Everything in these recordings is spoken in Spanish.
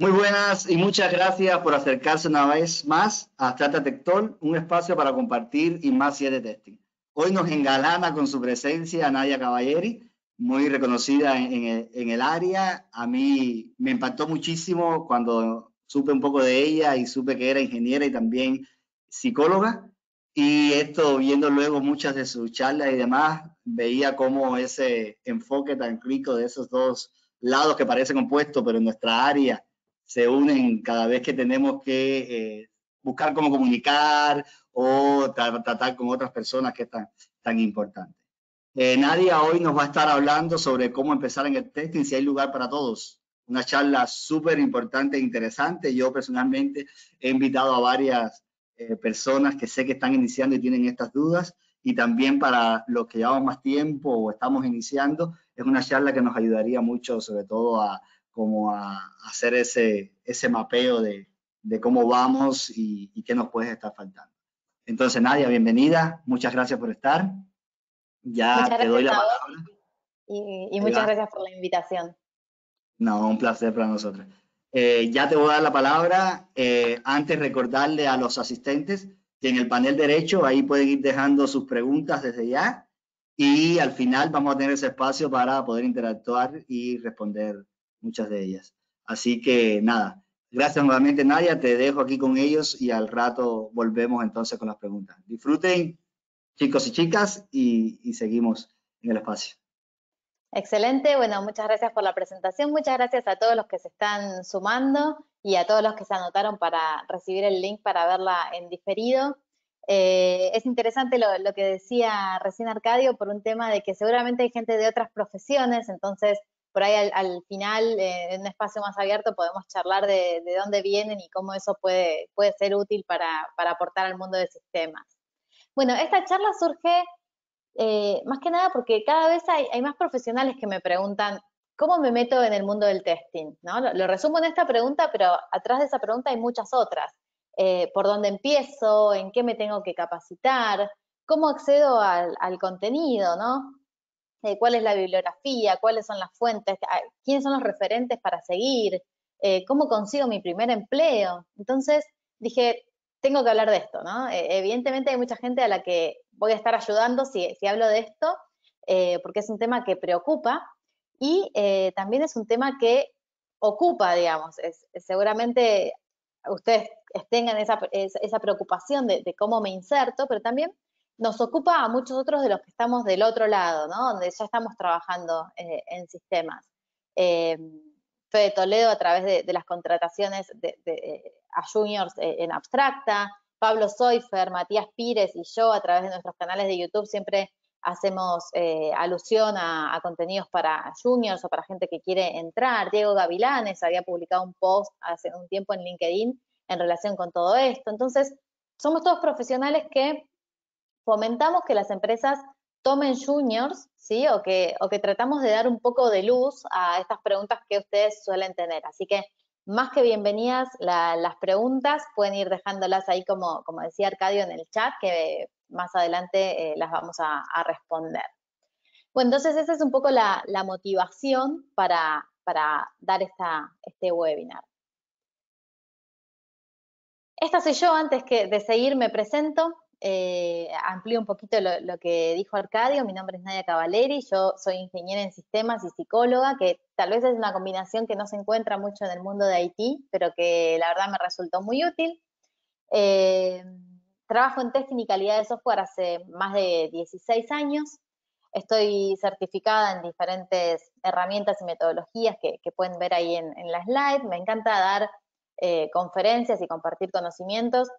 Muy buenas y muchas gracias por acercarse una vez más a Trata Tector, un espacio para compartir y más de testing. Hoy nos engalana con su presencia Nadia Caballeri, muy reconocida en, el, área. A mí me impactó muchísimo cuando supe un poco de ella y supe que era ingeniera y también psicóloga. Y esto, viendo luego muchas de sus charlas y demás, veía cómo ese enfoque tan rico de esos dos lados que parecen opuestos, pero en nuestra área se unen cada vez que tenemos que eh, buscar cómo comunicar o tratar con otras personas que están tan importantes. Eh, Nadia hoy nos va a estar hablando sobre cómo empezar en el testing, si hay lugar para todos. Una charla súper importante e interesante. Yo personalmente he invitado a varias eh, personas que sé que están iniciando y tienen estas dudas y también para los que llevamos más tiempo o estamos iniciando, es una charla que nos ayudaría mucho, sobre todo a, como a, hacer ese, ese mapeo de, de cómo vamos y, y, qué nos puede estar faltando. Entonces, Nadia, bienvenida. Muchas gracias por estar. Ya te doy la palabra. Y, y muchas gracias por la invitación. No, un placer para nosotros. Eh, ya te voy a dar la palabra. Eh, antes recordarle a los asistentes que en el panel derecho ahí pueden ir dejando sus preguntas desde ya y al final vamos a tener ese espacio para poder interactuar y responder muchas de ellas. Así que nada, gracias nuevamente Nadia, te dejo aquí con ellos y al rato volvemos entonces con las preguntas. Disfruten chicos y chicas y, seguimos en el espacio. Excelente, bueno, muchas gracias por la presentación, muchas gracias a todos los que se están sumando y a todos los que se anotaron para recibir el link para verla en diferido. Eh, es interesante lo, lo, que decía recién Arcadio por un tema de que seguramente hay gente de otras profesiones, entonces por ahí al, final, eh, en un espacio más abierto, podemos charlar de, dónde vienen y cómo eso puede, puede ser útil para, aportar al mundo de sistemas. Bueno, esta charla surge eh, más que nada porque cada vez hay, más profesionales que me preguntan cómo me meto en el mundo del testing. ¿no? Lo, resumo en esta pregunta, pero atrás de esa pregunta hay muchas otras. Eh, ¿Por dónde empiezo? ¿En qué me tengo que capacitar? ¿Cómo accedo al, al contenido? ¿no? Eh, cuál es la bibliografía, cuáles son las fuentes, quiénes son los referentes para seguir, eh, cómo consigo mi primer empleo. Entonces dije, tengo que hablar de esto, ¿no? Eh, evidentemente hay mucha gente a la que voy a estar ayudando si, hablo de esto, porque es un tema que preocupa y también es un tema que ocupa, digamos. seguramente ustedes tengan esa, preocupación de, de, cómo me inserto, pero también nos ocupa a muchos otros de los que estamos del otro lado, ¿no? Donde ya estamos trabajando eh, en sistemas. Eh, Fede Toledo a través de, las contrataciones de, a juniors eh, en abstracta, Pablo Soifer, Matías Pires y yo a través de nuestros canales de YouTube siempre hacemos eh, alusión a, contenidos para juniors o para gente que quiere entrar. Diego Gavilanes había publicado un post hace un tiempo en LinkedIn en relación con todo esto. Entonces, somos todos profesionales que fomentamos que las empresas tomen juniors, ¿sí? O que, o que tratamos de dar un poco de luz a estas preguntas que ustedes suelen tener. Así que más que bienvenidas las preguntas, pueden ir dejándolas ahí como, como decía Arcadio en el chat, que más adelante eh, las vamos a, responder. Bueno, entonces esa es un poco la, motivación para, para dar esta, este webinar. Esta soy yo, antes que de seguir me presento. Eh, amplío un poquito lo, que dijo Arcadio, mi nombre es Nadia Cavaleri, yo soy ingeniera en sistemas y psicóloga, que tal vez es una combinación que no se encuentra mucho en el mundo de Haití, pero que la verdad me resultó muy útil. Eh, trabajo en testing y calidad de software hace más de 16 años. Estoy certificada en diferentes herramientas y metodologías que, pueden ver ahí en, la slide. Me encanta dar eh, conferencias y compartir conocimientos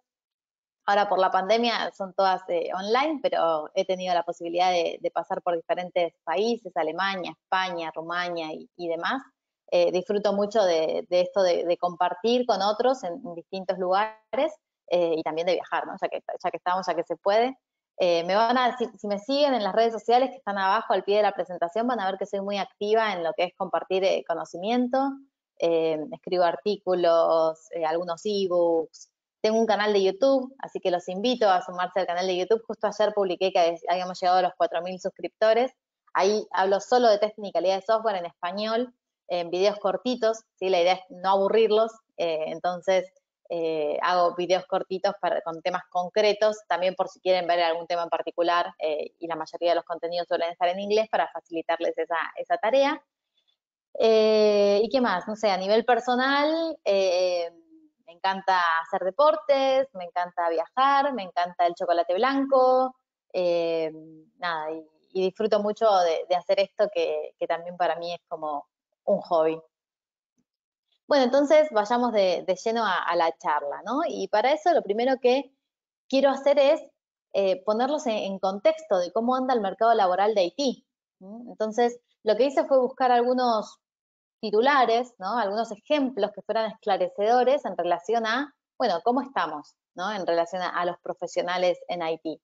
Ahora por la pandemia son todas eh, online, pero he tenido la posibilidad de, pasar por diferentes países, Alemania, España, Rumania y, demás. Eh, disfruto mucho de, esto de, compartir con otros en, distintos lugares eh, y también de viajar, ¿no? ya, que, ya que estamos, ya que se puede. me van a, si, si, me siguen en las redes sociales que están abajo al pie de la presentación, van a ver que soy muy activa en lo que es compartir conocimiento. escribo artículos, algunos ebooks, tengo un canal de YouTube, así que los invito a sumarse al canal de YouTube. Justo ayer publiqué que habíamos llegado a los 4.000 suscriptores. Ahí hablo solo de testing y calidad de software en español. en videos cortitos, ¿sí? La idea es no aburrirlos, eh, entonces eh, hago videos cortitos para, con temas concretos, también por si quieren ver algún tema en particular, eh, y la mayoría de los contenidos suelen estar en inglés para facilitarles esa, esa tarea. ¿Y qué más? No sé, a nivel personal, me encanta hacer deportes, me encanta viajar, me encanta el chocolate blanco, nada, y, disfruto mucho de, hacer esto que, también para mí es como un hobby. Bueno, entonces vayamos de, lleno a, la charla, ¿no? Y para eso lo primero que quiero hacer es eh, ponerlos en, contexto de cómo anda el mercado laboral de Haití. Entonces, lo que hice fue buscar algunos titulares, ¿no? Algunos ejemplos que fueran esclarecedores en relación a, bueno, cómo estamos, ¿no? En relación a, los profesionales en Haití.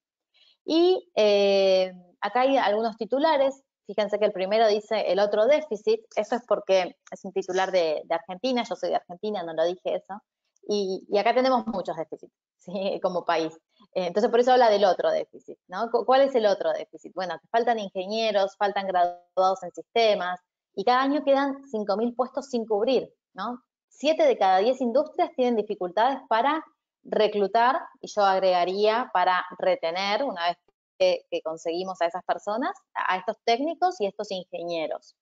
Y eh, acá hay algunos titulares Fíjense que el primero dice el otro déficit, eso es porque es un titular de, Argentina, yo soy de Argentina, no lo dije eso, y, acá tenemos muchos déficits, como país. Eh, entonces, por eso habla del otro déficit. ¿Cuál es el otro déficit? Bueno, faltan ingenieros, faltan graduados en sistemas, y cada año quedan 5.000 puestos sin cubrir, ¿no? Siete de cada diez industrias tienen dificultades para reclutar, y yo agregaría para retener, una vez que, conseguimos a esas personas, a estos técnicos y estos ingenieros.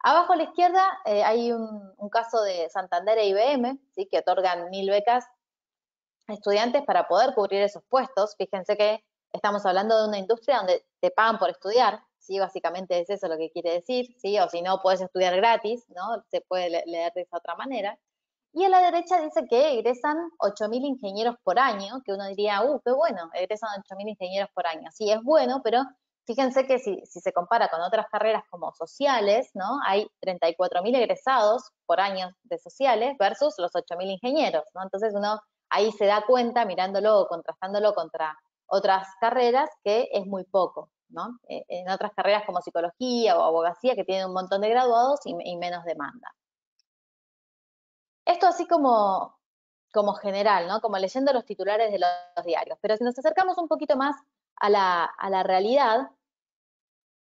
Abajo a la izquierda eh, hay un, caso de Santander e IBM, ¿sí? que otorgan mil becas a estudiantes para poder cubrir esos puestos. Fíjense que estamos hablando de una industria donde te pagan por estudiar, ¿sí? básicamente es eso lo que quiere decir, ¿sí? o si no, puedes estudiar gratis, ¿no? se puede leer de esa otra manera. Y a la derecha dice que egresan 8.000 ingenieros por año, que uno diría, uh, qué bueno, egresan 8.000 ingenieros por año. Sí, es bueno, pero fíjense que si, se compara con otras carreras como sociales, ¿no? Hay 34.000 egresados por año de sociales versus los 8.000 ingenieros, ¿no? Entonces uno ahí se da cuenta, mirándolo o contrastándolo contra otras carreras, que es muy poco, Eh, en otras carreras como psicología o abogacía, que tienen un montón de graduados y menos demanda. Esto así como, como general, ¿no? Como leyendo los titulares de los diarios. Pero si nos acercamos un poquito más a la, realidad,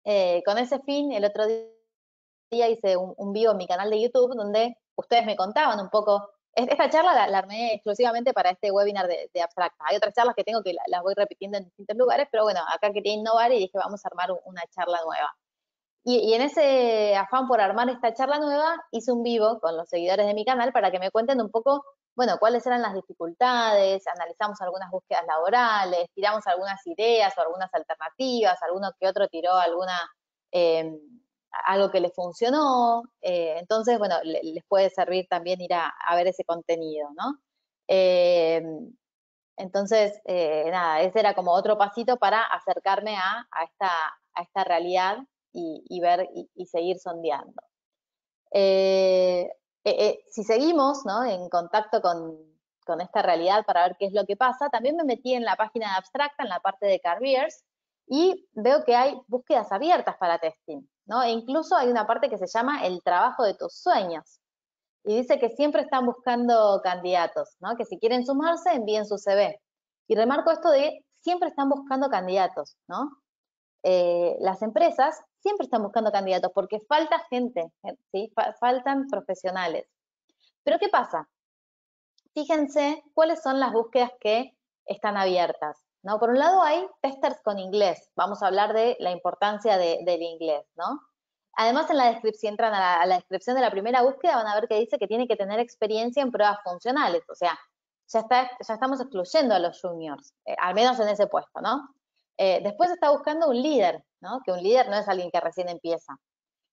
eh, con ese fin, el otro día hice un, vivo en mi canal de YouTube donde ustedes me contaban un poco. Esta charla la, armé exclusivamente para este webinar de, Abstracta. Hay otras charlas que tengo que las voy repitiendo en distintos lugares, pero bueno, acá quería innovar y dije, vamos a armar una charla nueva. Y, en ese afán por armar esta charla nueva, hice un vivo con los seguidores de mi canal para que me cuenten un poco, bueno, cuáles eran las dificultades, analizamos algunas búsquedas laborales, tiramos algunas ideas o algunas alternativas, alguno que otro tiró alguna, eh, algo que les funcionó. Eh, entonces, bueno, les puede servir también ir a, ver ese contenido, ¿no? Eh, entonces, nada, ese era como otro pasito para acercarme a, esta, a esta realidad y, ver y, seguir sondeando. Eh, eh, eh, si seguimos en contacto con, esta realidad para ver qué es lo que pasa, también me metí en la página de Abstracta, en la parte de Careers, y veo que hay búsquedas abiertas para testing, ¿no? E incluso hay una parte que se llama el trabajo de tus sueños. Y dice que siempre están buscando candidatos, ¿no? Que si quieren sumarse, envíen su CV. Y remarco esto de siempre están buscando candidatos, ¿no? las empresas siempre están buscando candidatos porque falta gente, faltan profesionales. Pero ¿qué pasa? Fíjense cuáles son las búsquedas que están abiertas. ¿No? Por un lado hay testers con inglés, vamos a hablar de la importancia del inglés, ¿no? Además, en la descripción, entran a la, descripción de la primera búsqueda, van a ver que dice que tiene que tener experiencia en pruebas funcionales, o sea, ya, está, ya estamos excluyendo a los juniors, eh, al menos en ese puesto, ¿no? Eh, después está buscando un líder, que un líder no es alguien que recién empieza.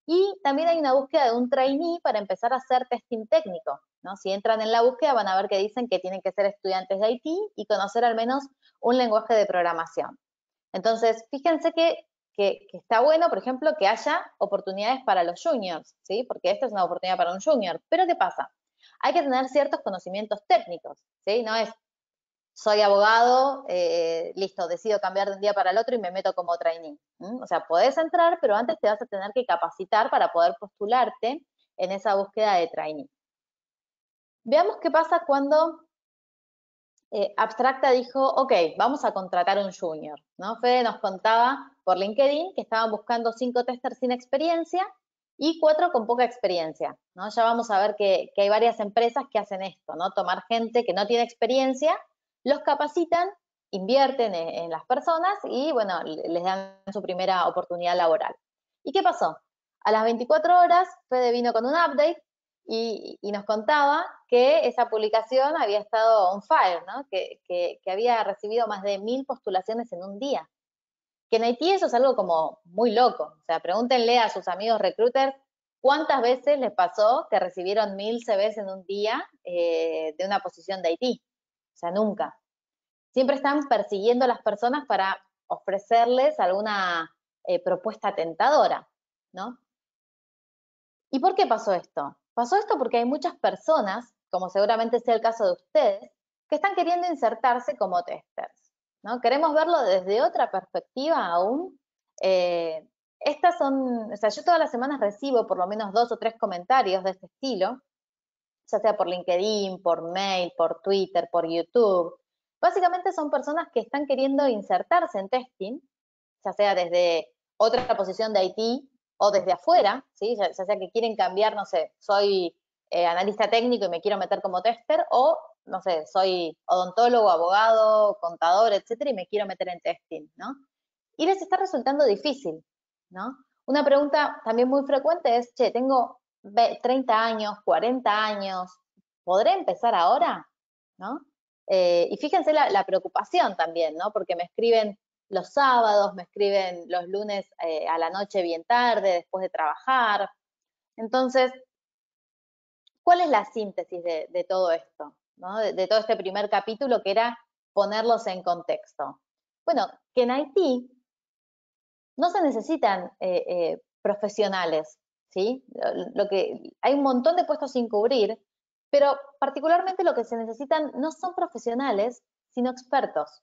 Y también hay una búsqueda de un trainee para empezar a hacer testing técnico. ¿no? Si entran en la búsqueda van a ver que dicen que tienen que ser estudiantes de IT y conocer al menos un lenguaje de programación. Entonces, fíjense que, está bueno, por ejemplo, que haya oportunidades para los juniors, ¿sí? porque esta es una oportunidad para un junior. Pero ¿qué pasa? Hay que tener ciertos conocimientos técnicos, ¿sí? No es soy abogado, eh, listo, decido cambiar de un día para el otro y me meto como trainee. O sea, puedes entrar, pero antes te vas a tener que capacitar para poder postularte en esa búsqueda de trainee. Veamos qué pasa cuando eh, Abstracta dijo, ok, vamos a contratar un junior. ¿no? Fede nos contaba por LinkedIn que estaban buscando cinco testers sin experiencia y cuatro con poca experiencia, ¿no? Ya vamos a ver que, hay varias empresas que hacen esto, ¿no? Tomar gente que no tiene experiencia, los capacitan, invierten en, las personas y, bueno, les dan su primera oportunidad laboral. ¿Y qué pasó? A las 24 horas, Fede vino con un update y, nos contaba que esa publicación había estado on fire, ¿no? Que, había recibido más de mil postulaciones en un día. Que en Haití eso es algo como muy loco. O sea, pregúntenle a sus amigos recruiters cuántas veces les pasó que recibieron mil CVs en un día eh, de una posición de Haití. O sea, nunca. Siempre están persiguiendo a las personas para ofrecerles alguna eh, propuesta tentadora, ¿no? ¿Y por qué pasó esto? Pasó esto porque hay muchas personas, como seguramente sea el caso de ustedes, que están queriendo insertarse como testers. ¿no? Queremos verlo desde otra perspectiva aún. Eh, estas son, o sea, yo todas las semanas recibo por lo menos dos o tres comentarios de este estilo, ya sea por LinkedIn, por mail, por Twitter, por YouTube. Básicamente son personas que están queriendo insertarse en testing, ya sea desde otra posición de IT o desde afuera, ¿sí? ya, sea que quieren cambiar, no sé, soy eh, analista técnico y me quiero meter como tester, o no sé, soy odontólogo, abogado, contador, etcétera, y me quiero meter en testing, ¿no? Y les está resultando difícil, ¿no? Una pregunta también muy frecuente es, che, tengo 30 años, 40 años, ¿podré empezar ahora? ¿No? Eh, y fíjense la, preocupación también, ¿no? Porque me escriben los sábados, me escriben los lunes eh, a la noche bien tarde, después de trabajar. Entonces, ¿cuál es la síntesis de todo esto? de, todo este primer capítulo, que era ponerlos en contexto. Bueno, que en Haití no se necesitan eh, profesionales, ¿sí? Lo que, hay un montón de puestos sin cubrir, pero particularmente lo que se necesitan no son profesionales, sino expertos.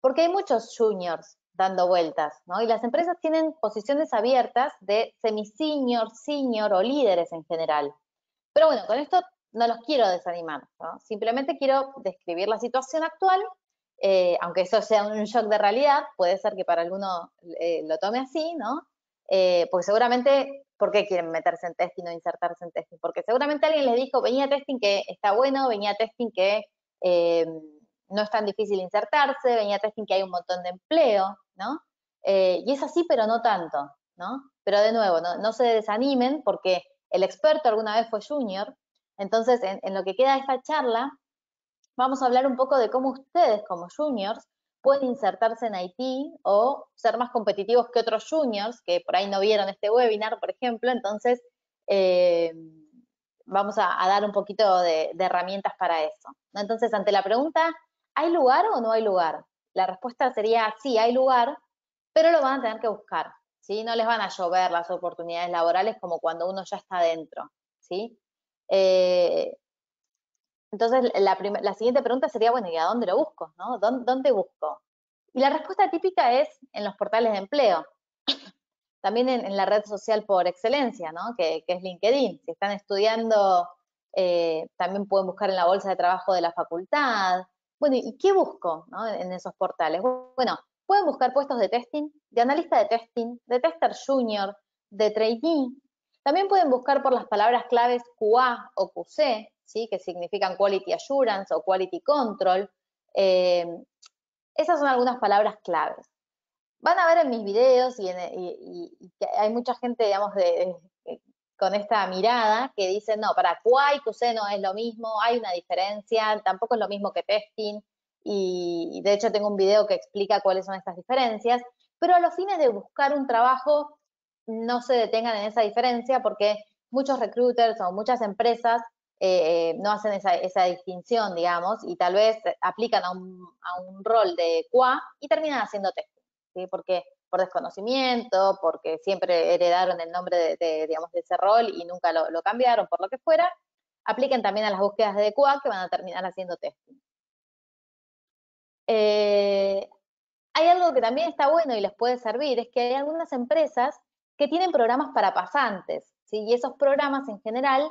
Porque hay muchos juniors dando vueltas, ¿no? Y las empresas tienen posiciones abiertas de semi-senior, senior o líderes en general. Pero bueno, con esto no los quiero desanimar, simplemente quiero describir la situación actual, eh, aunque eso sea un shock de realidad, puede ser que para alguno eh, lo tome así, ¿no? Eh, porque seguramente, ¿por qué quieren meterse en testing o insertarse en testing? Porque seguramente alguien les dijo, venía testing que está bueno, venía testing que no es tan difícil insertarse, venía testing que hay un montón de empleo, ¿no? y es así, pero no tanto, ¿no? Pero de nuevo, no, se desanimen porque el experto alguna vez fue junior, entonces, en, lo que queda de esta charla, vamos a hablar un poco de cómo ustedes como juniors pueden insertarse en IT o ser más competitivos que otros juniors que por ahí no vieron este webinar, por ejemplo. Entonces, eh, vamos a, dar un poquito de, herramientas para eso. Entonces, ante la pregunta, ¿hay lugar o no hay lugar? La respuesta sería sí, hay lugar, pero lo van a tener que buscar. ¿sí? No les van a llover las oportunidades laborales como cuando uno ya está dentro. ¿sí? Eh, entonces, la, siguiente pregunta sería, bueno, ¿y a dónde lo busco? ¿no? ¿Dónde, busco? Y la respuesta típica es en los portales de empleo. También en, la red social por excelencia, ¿no? Que, es LinkedIn. Si están estudiando, eh, también pueden buscar en la bolsa de trabajo de la facultad. Bueno, ¿y qué busco en esos portales? Bueno, pueden buscar puestos de testing, de analista de testing, de tester junior, de trainee, también pueden buscar por las palabras claves QA o QC, ¿sí? que significan Quality Assurance o Quality Control. Eh, esas son algunas palabras claves. Van a ver en mis videos y, hay mucha gente, digamos, con esta mirada que dice, no, para QA QC no es lo mismo, hay una diferencia, tampoco es lo mismo que testing, y de hecho tengo un video que explica cuáles son estas diferencias, pero a los fines de buscar un trabajo no se detengan en esa diferencia porque muchos recruiters o muchas empresas eh, no hacen esa, distinción, digamos, y tal vez aplican a un, rol de QA y terminan haciendo testing, ¿sí? Porque por desconocimiento, porque siempre heredaron el nombre de, digamos, de ese rol y nunca lo, cambiaron, por lo que fuera, apliquen también a las búsquedas de QA que van a terminar haciendo testing. Eh, hay algo que también está bueno y les puede servir, es que hay algunas empresas que tienen programas para pasantes, ¿sí? y esos programas en general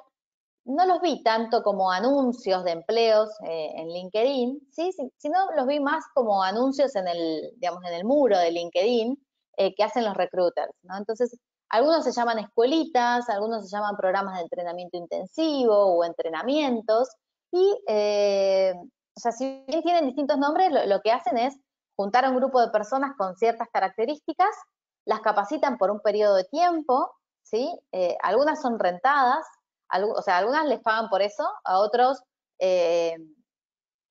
no los vi tanto como anuncios de empleos eh, en LinkedIn, ¿sí? sino los vi más como anuncios en el, digamos, en el muro de LinkedIn eh, que hacen los recruiters. ¿no? Entonces, algunos se llaman escuelitas, algunos se llaman programas de entrenamiento intensivo o entrenamientos, y, eh, o sea, si bien tienen distintos nombres, lo, que hacen es juntar a un grupo de personas con ciertas características, las capacitan por un periodo de tiempo, ¿sí? Algunas son rentadas, o sea, algunas les pagan por eso, a otros eh,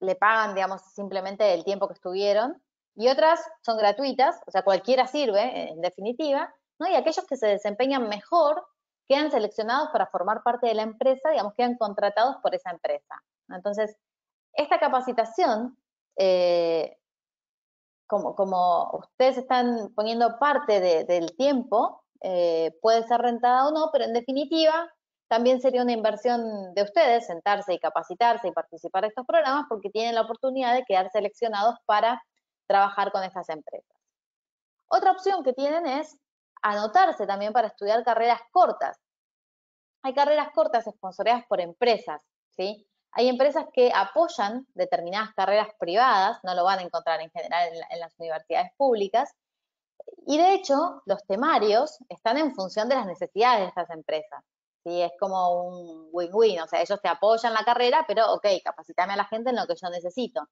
le pagan, digamos, simplemente el tiempo que estuvieron, y otras son gratuitas, o sea, cualquiera sirve, en definitiva, y aquellos que se desempeñan mejor quedan seleccionados para formar parte de la empresa, digamos, quedan contratados por esa empresa. Entonces, esta capacitación, eh, como, como, ustedes están poniendo parte del tiempo, eh, puede ser rentada o no, pero en definitiva también sería una inversión de ustedes sentarse y capacitarse y participar de estos programas porque tienen la oportunidad de quedar seleccionados para trabajar con estas empresas. Otra opción que tienen es anotarse también para estudiar carreras cortas. Hay carreras cortas esponsoreadas por empresas, ¿sí? Hay empresas que apoyan determinadas carreras privadas, no lo van a encontrar en general en, las universidades públicas, y de hecho los temarios están en función de las necesidades de estas empresas. ¿Sí? Es como un win-win, o sea, ellos te apoyan la carrera, pero ok, capacitame a la gente en lo que yo necesito.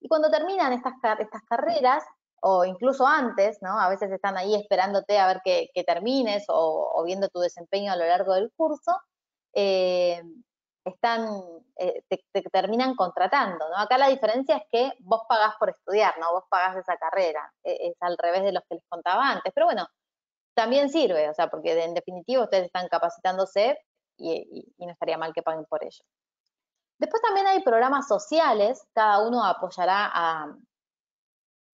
Y cuando terminan estas, estas carreras, o incluso antes, ¿no? A veces están ahí esperándote a ver que, termines o, viendo tu desempeño a lo largo del curso, eh, están, eh, te, terminan contratando, ¿no? Acá la diferencia es que vos pagás por estudiar, ¿no? Vos pagás esa carrera, e, es al revés de los que les contaba antes, pero bueno, también sirve, o sea, porque en definitiva ustedes están capacitándose y, no estaría mal que paguen por ello. Después también hay programas sociales, cada uno apoyará a,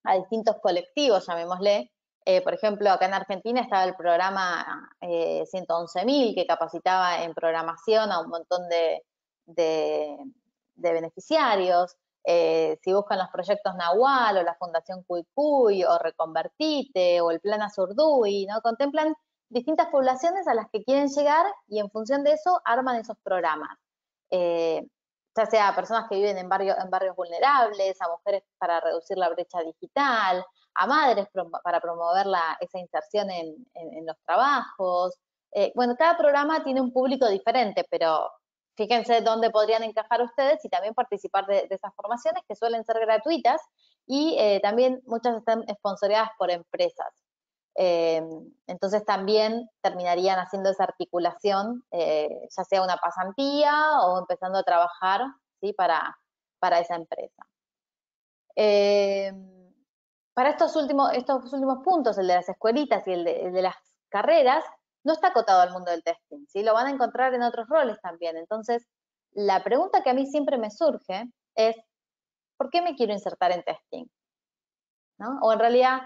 a distintos colectivos, llamémosle. Eh, por ejemplo, acá en Argentina estaba el programa eh, 111.000 que capacitaba en programación a un montón de, beneficiarios. Eh, si buscan los proyectos Nahual o la Fundación Cuicuy o Reconvertite o el Plan Azurduy, ¿no? Contemplan distintas poblaciones a las que quieren llegar y en función de eso arman esos programas. Eh, ya sea a personas que viven en, barrios, en barrios vulnerables, a mujeres para reducir la brecha digital, a madres para promover esa inserción en, los trabajos. Eh, bueno, cada programa tiene un público diferente, pero fíjense dónde podrían encajar ustedes y también participar de, esas formaciones que suelen ser gratuitas y eh, también muchas están sponsoreadas por empresas. Eh, entonces también terminarían haciendo esa articulación, eh, ya sea una pasantía o empezando a trabajar ¿sí? para, para esa empresa. Para estos últimos, estos últimos puntos, el de las escuelitas y el de, las carreras, no está acotado al mundo del testing, ¿sí? lo van a encontrar en otros roles también. Entonces, la pregunta que a mí siempre me surge es, ¿por qué me quiero insertar en testing? ¿No? O en realidad,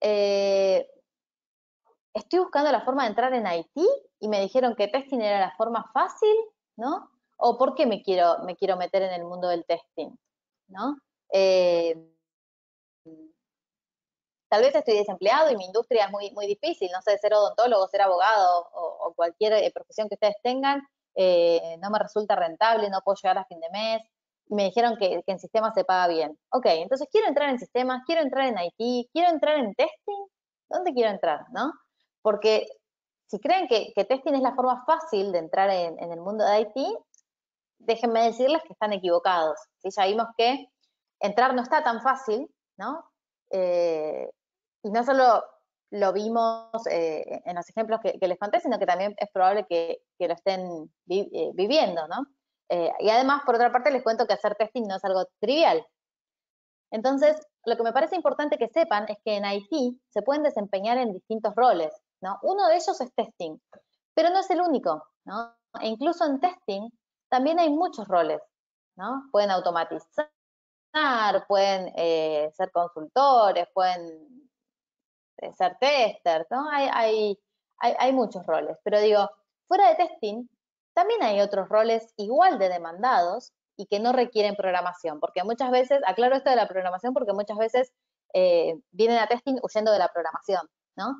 eh, estoy buscando la forma de entrar en Haití y me dijeron que testing era la forma fácil, ¿no? O por qué me quiero, me quiero meter en el mundo del testing, ¿no? Eh, tal vez estoy desempleado y mi industria es muy, muy difícil, no sé, ser odontólogo, ser abogado o, cualquier eh, profesión que ustedes tengan, no me resulta rentable, no puedo llegar a fin de mes, y me dijeron que, en sistemas se paga bien. Ok, entonces quiero entrar en sistemas, quiero entrar en IT, quiero entrar en testing, ¿dónde quiero entrar? ¿no? Porque si creen que, testing es la forma fácil de entrar en, el mundo de IT, déjenme decirles que están equivocados. Ya vimos que entrar no está tan fácil, ¿no? Eh, y no solo lo vimos eh, en los ejemplos que, les conté, sino que también es probable que, lo estén eh, viviendo, ¿no? Eh, y además, por otra parte, les cuento que hacer testing no es algo trivial. Entonces, lo que me parece importante que sepan es que en IT se pueden desempeñar en distintos roles, ¿no? Uno de ellos es testing, pero no es el único, ¿no? E incluso en testing también hay muchos roles, ¿no? Pueden automatizar, pueden eh, ser consultores, pueden ser testers, ¿no? Hay, hay, hay, hay muchos roles, pero digo, fuera de testing, también hay otros roles igual de demandados y que no requieren programación, porque muchas veces, aclaro esto de la programación porque muchas veces eh, vienen a testing huyendo de la programación, ¿no?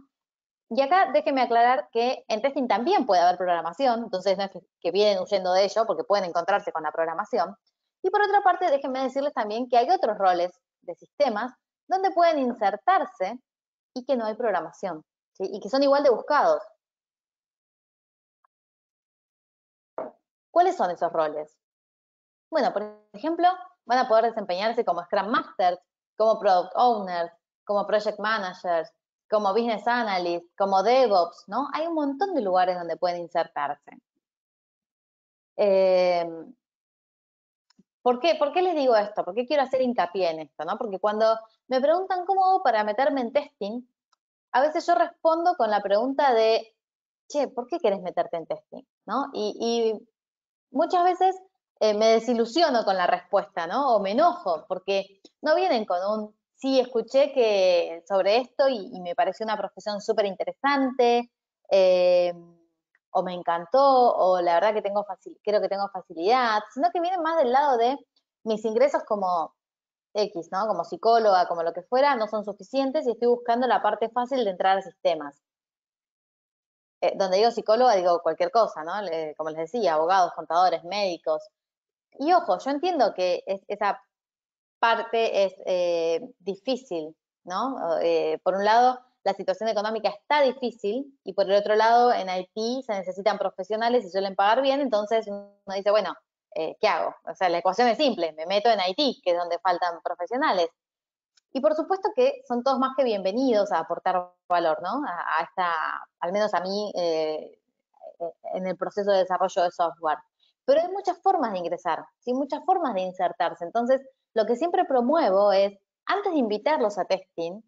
Y acá déjenme aclarar que en testing también puede haber programación, entonces no es que, vienen huyendo de ello porque pueden encontrarse con la programación. Y por otra parte, déjenme decirles también que hay otros roles de sistemas donde pueden insertarse y que no hay programación, y que son igual de buscados. ¿Cuáles son esos roles? Bueno, por ejemplo, van a poder desempeñarse como Scrum Masters, como Product Owners, como Project Managers, como Business Analyst, como DevOps, ¿no? Hay un montón de lugares donde pueden insertarse. Em, ¿por, qué, ¿Por qué les digo esto? ¿Por qué quiero hacer hincapié en esto? ¿no? Porque cuando me preguntan cómo hago para meterme en testing, a veces yo respondo con la pregunta de, che, ¿por qué quieres meterte en testing? ¿No? Y, muchas veces eh, me desilusiono con la respuesta, ¿no? O me enojo, porque no vienen con un, sí, escuché que sobre esto y, me pareció una profesión súper interesante, eh, o me encantó, o la verdad que tengo creo que tengo facilidad, sino que vienen más del lado de mis ingresos como X, ¿no? Como psicóloga, como lo que fuera, no son suficientes y estoy buscando la parte fácil de entrar a sistemas. Eh, donde digo psicóloga, digo cualquier cosa, ¿no? como les decía, abogados, contadores, médicos. Y ojo, yo entiendo que esa parte es eh, difícil, ¿no? Eh, por un lado, la situación económica está difícil y por el otro lado, en Haití se necesitan profesionales y suelen pagar bien, entonces uno dice, bueno, eh, ¿qué hago? O sea, la ecuación es simple, me meto en Haití, que es donde faltan profesionales. Y por supuesto que son todos más que bienvenidos a aportar valor, ¿no? A, esta, al menos a mí, eh, en el proceso de desarrollo de software. Pero hay muchas formas de ingresar, ¿sí? muchas formas de insertarse. Entonces, lo que siempre promuevo es, antes de invitarlos a testing,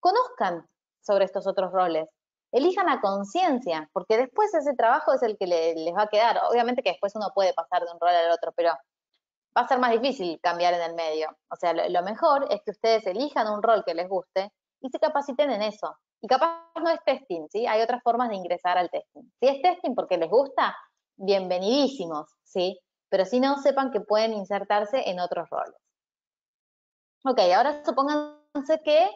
conozcan sobre estos otros roles. Elijan a conciencia, porque después ese trabajo es el que les va a quedar. Obviamente que después uno puede pasar de un rol al otro, pero va a ser más difícil cambiar en el medio. O sea, lo, mejor es que ustedes elijan un rol que les guste y se capaciten en eso. Y capaz no es testing, ¿sí? Hay otras formas de ingresar al testing. Si es testing porque les gusta, bienvenidísimos, ¿sí? Pero si no, sepan que pueden insertarse en otros roles. Ok, ahora supónganse que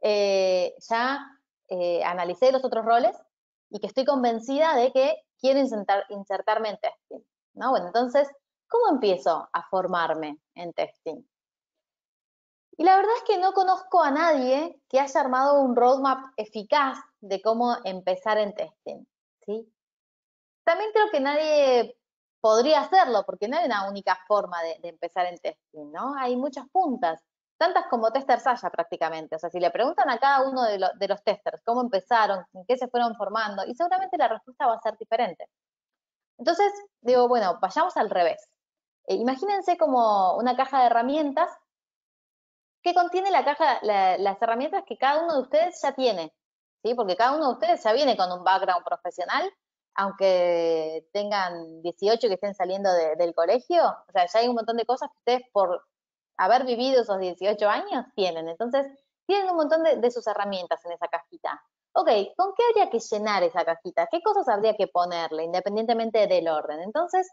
eh, ya eh, analicé los otros roles y que estoy convencida de que quiero insertarme en testing. ¿no? Bueno, entonces, ¿cómo empiezo a formarme en testing? Y la verdad es que no conozco a nadie que haya armado un roadmap eficaz de cómo empezar en testing. ¿sí? También creo que nadie podría hacerlo, porque no hay una única forma de, de empezar en testing, ¿no? Hay muchas puntas tantas como testers haya prácticamente. O sea, si le preguntan a cada uno de, los testers cómo empezaron, en qué se fueron formando, y seguramente la respuesta va a ser diferente. Entonces, digo, bueno, vayamos al revés. Eh, imagínense como una caja de herramientas que contiene la caja, las herramientas que cada uno de ustedes ya tiene, ¿sí? Porque cada uno de ustedes ya viene con un background profesional, aunque tengan 18 que estén saliendo del colegio, o sea, ya hay un montón de cosas que ustedes por haber vivido esos 18 años, tienen. Entonces, tienen un montón de, sus herramientas en esa cajita. Ok, ¿con qué habría que llenar esa cajita? ¿Qué cosas habría que ponerle, independientemente del orden? Entonces,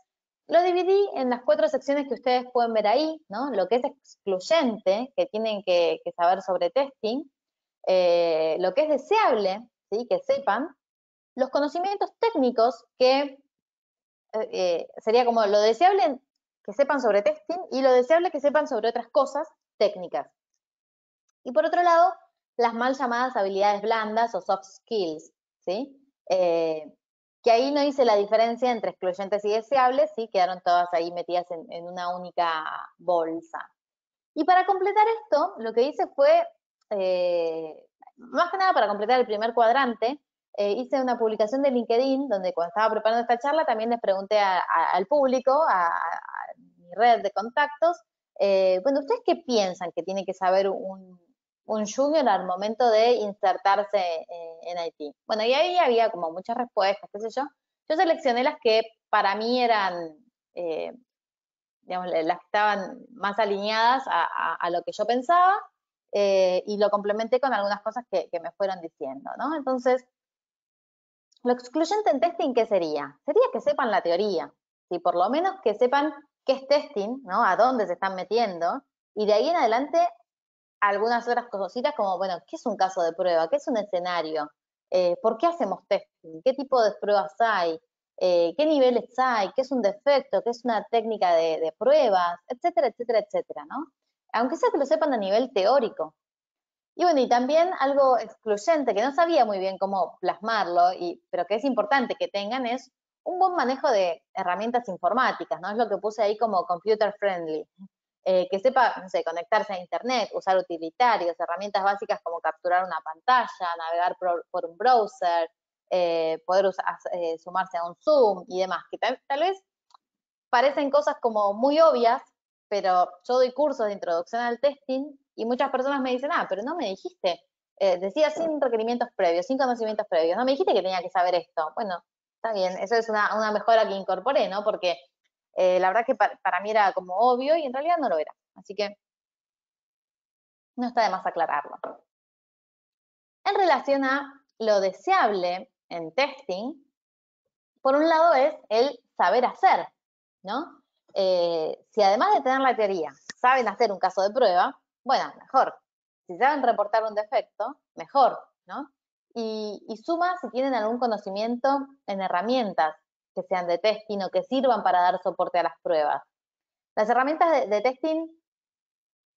lo dividí en las cuatro secciones que ustedes pueden ver ahí, ¿no? Lo que es excluyente, que tienen que, saber sobre testing, eh, lo que es deseable, ¿sí? Que sepan, los conocimientos técnicos que eh, eh, sería como lo deseable que sepan sobre testing y lo deseable que sepan sobre otras cosas técnicas. Y por otro lado, las mal llamadas habilidades blandas o soft skills, ¿sí? Eh, que ahí no hice la diferencia entre excluyentes y deseables, ¿sí? Quedaron todas ahí metidas en, una única bolsa. Y para completar esto, lo que hice fue, eh, más que nada para completar el primer cuadrante, eh, hice una publicación de LinkedIn donde cuando estaba preparando esta charla también les pregunté al público, a, mi red de contactos, eh, bueno, ¿ustedes qué piensan que tiene que saber un, junior al momento de insertarse en IT? Bueno, y ahí había como muchas respuestas, qué sé yo. Yo seleccioné las que para mí eran, eh, digamos, las que estaban más alineadas a, lo que yo pensaba y lo complementé con algunas cosas que, que me fueron diciendo, ¿no? Entonces, lo excluyente en testing, ¿qué sería? Sería que sepan la teoría, ¿sí? por lo menos que sepan qué es testing, ¿no? A dónde se están metiendo, y de ahí en adelante algunas otras cositas como, bueno, ¿qué es un caso de prueba? ¿Qué es un escenario? Eh, ¿Por qué hacemos testing? ¿Qué tipo de pruebas hay? Eh, ¿Qué niveles hay? ¿Qué es un defecto? ¿Qué es una técnica de, de pruebas? Etcétera, etcétera, etcétera, ¿no? Aunque sea que lo sepan a nivel teórico, y bueno, y también algo excluyente, que no sabía muy bien cómo plasmarlo, y, pero que es importante que tengan, es un buen manejo de herramientas informáticas, ¿no? Es lo que puse ahí como computer friendly. Eh, que sepa, no sé, conectarse a internet, usar utilitarios, herramientas básicas como capturar una pantalla, navegar por, un browser, eh, poder eh, sumarse a un Zoom y demás, que tal, vez parecen cosas como muy obvias, pero yo doy cursos de introducción al testing y muchas personas me dicen, ah, pero no me dijiste, decía sin requerimientos previos, sin conocimientos previos, no me dijiste que tenía que saber esto. Bueno, está bien, eso es una, una mejora que incorporé, ¿no? Porque eh, la verdad que para, mí era como obvio y en realidad no lo era. Así que no está de más aclararlo. En relación a lo deseable en testing, por un lado es el saber hacer, ¿no? Eh, si además de tener la teoría saben hacer un caso de prueba, bueno, mejor. Si saben reportar un defecto, mejor, ¿no? Y, y suma si tienen algún conocimiento en herramientas que sean de testing o que sirvan para dar soporte a las pruebas. Las herramientas de, testing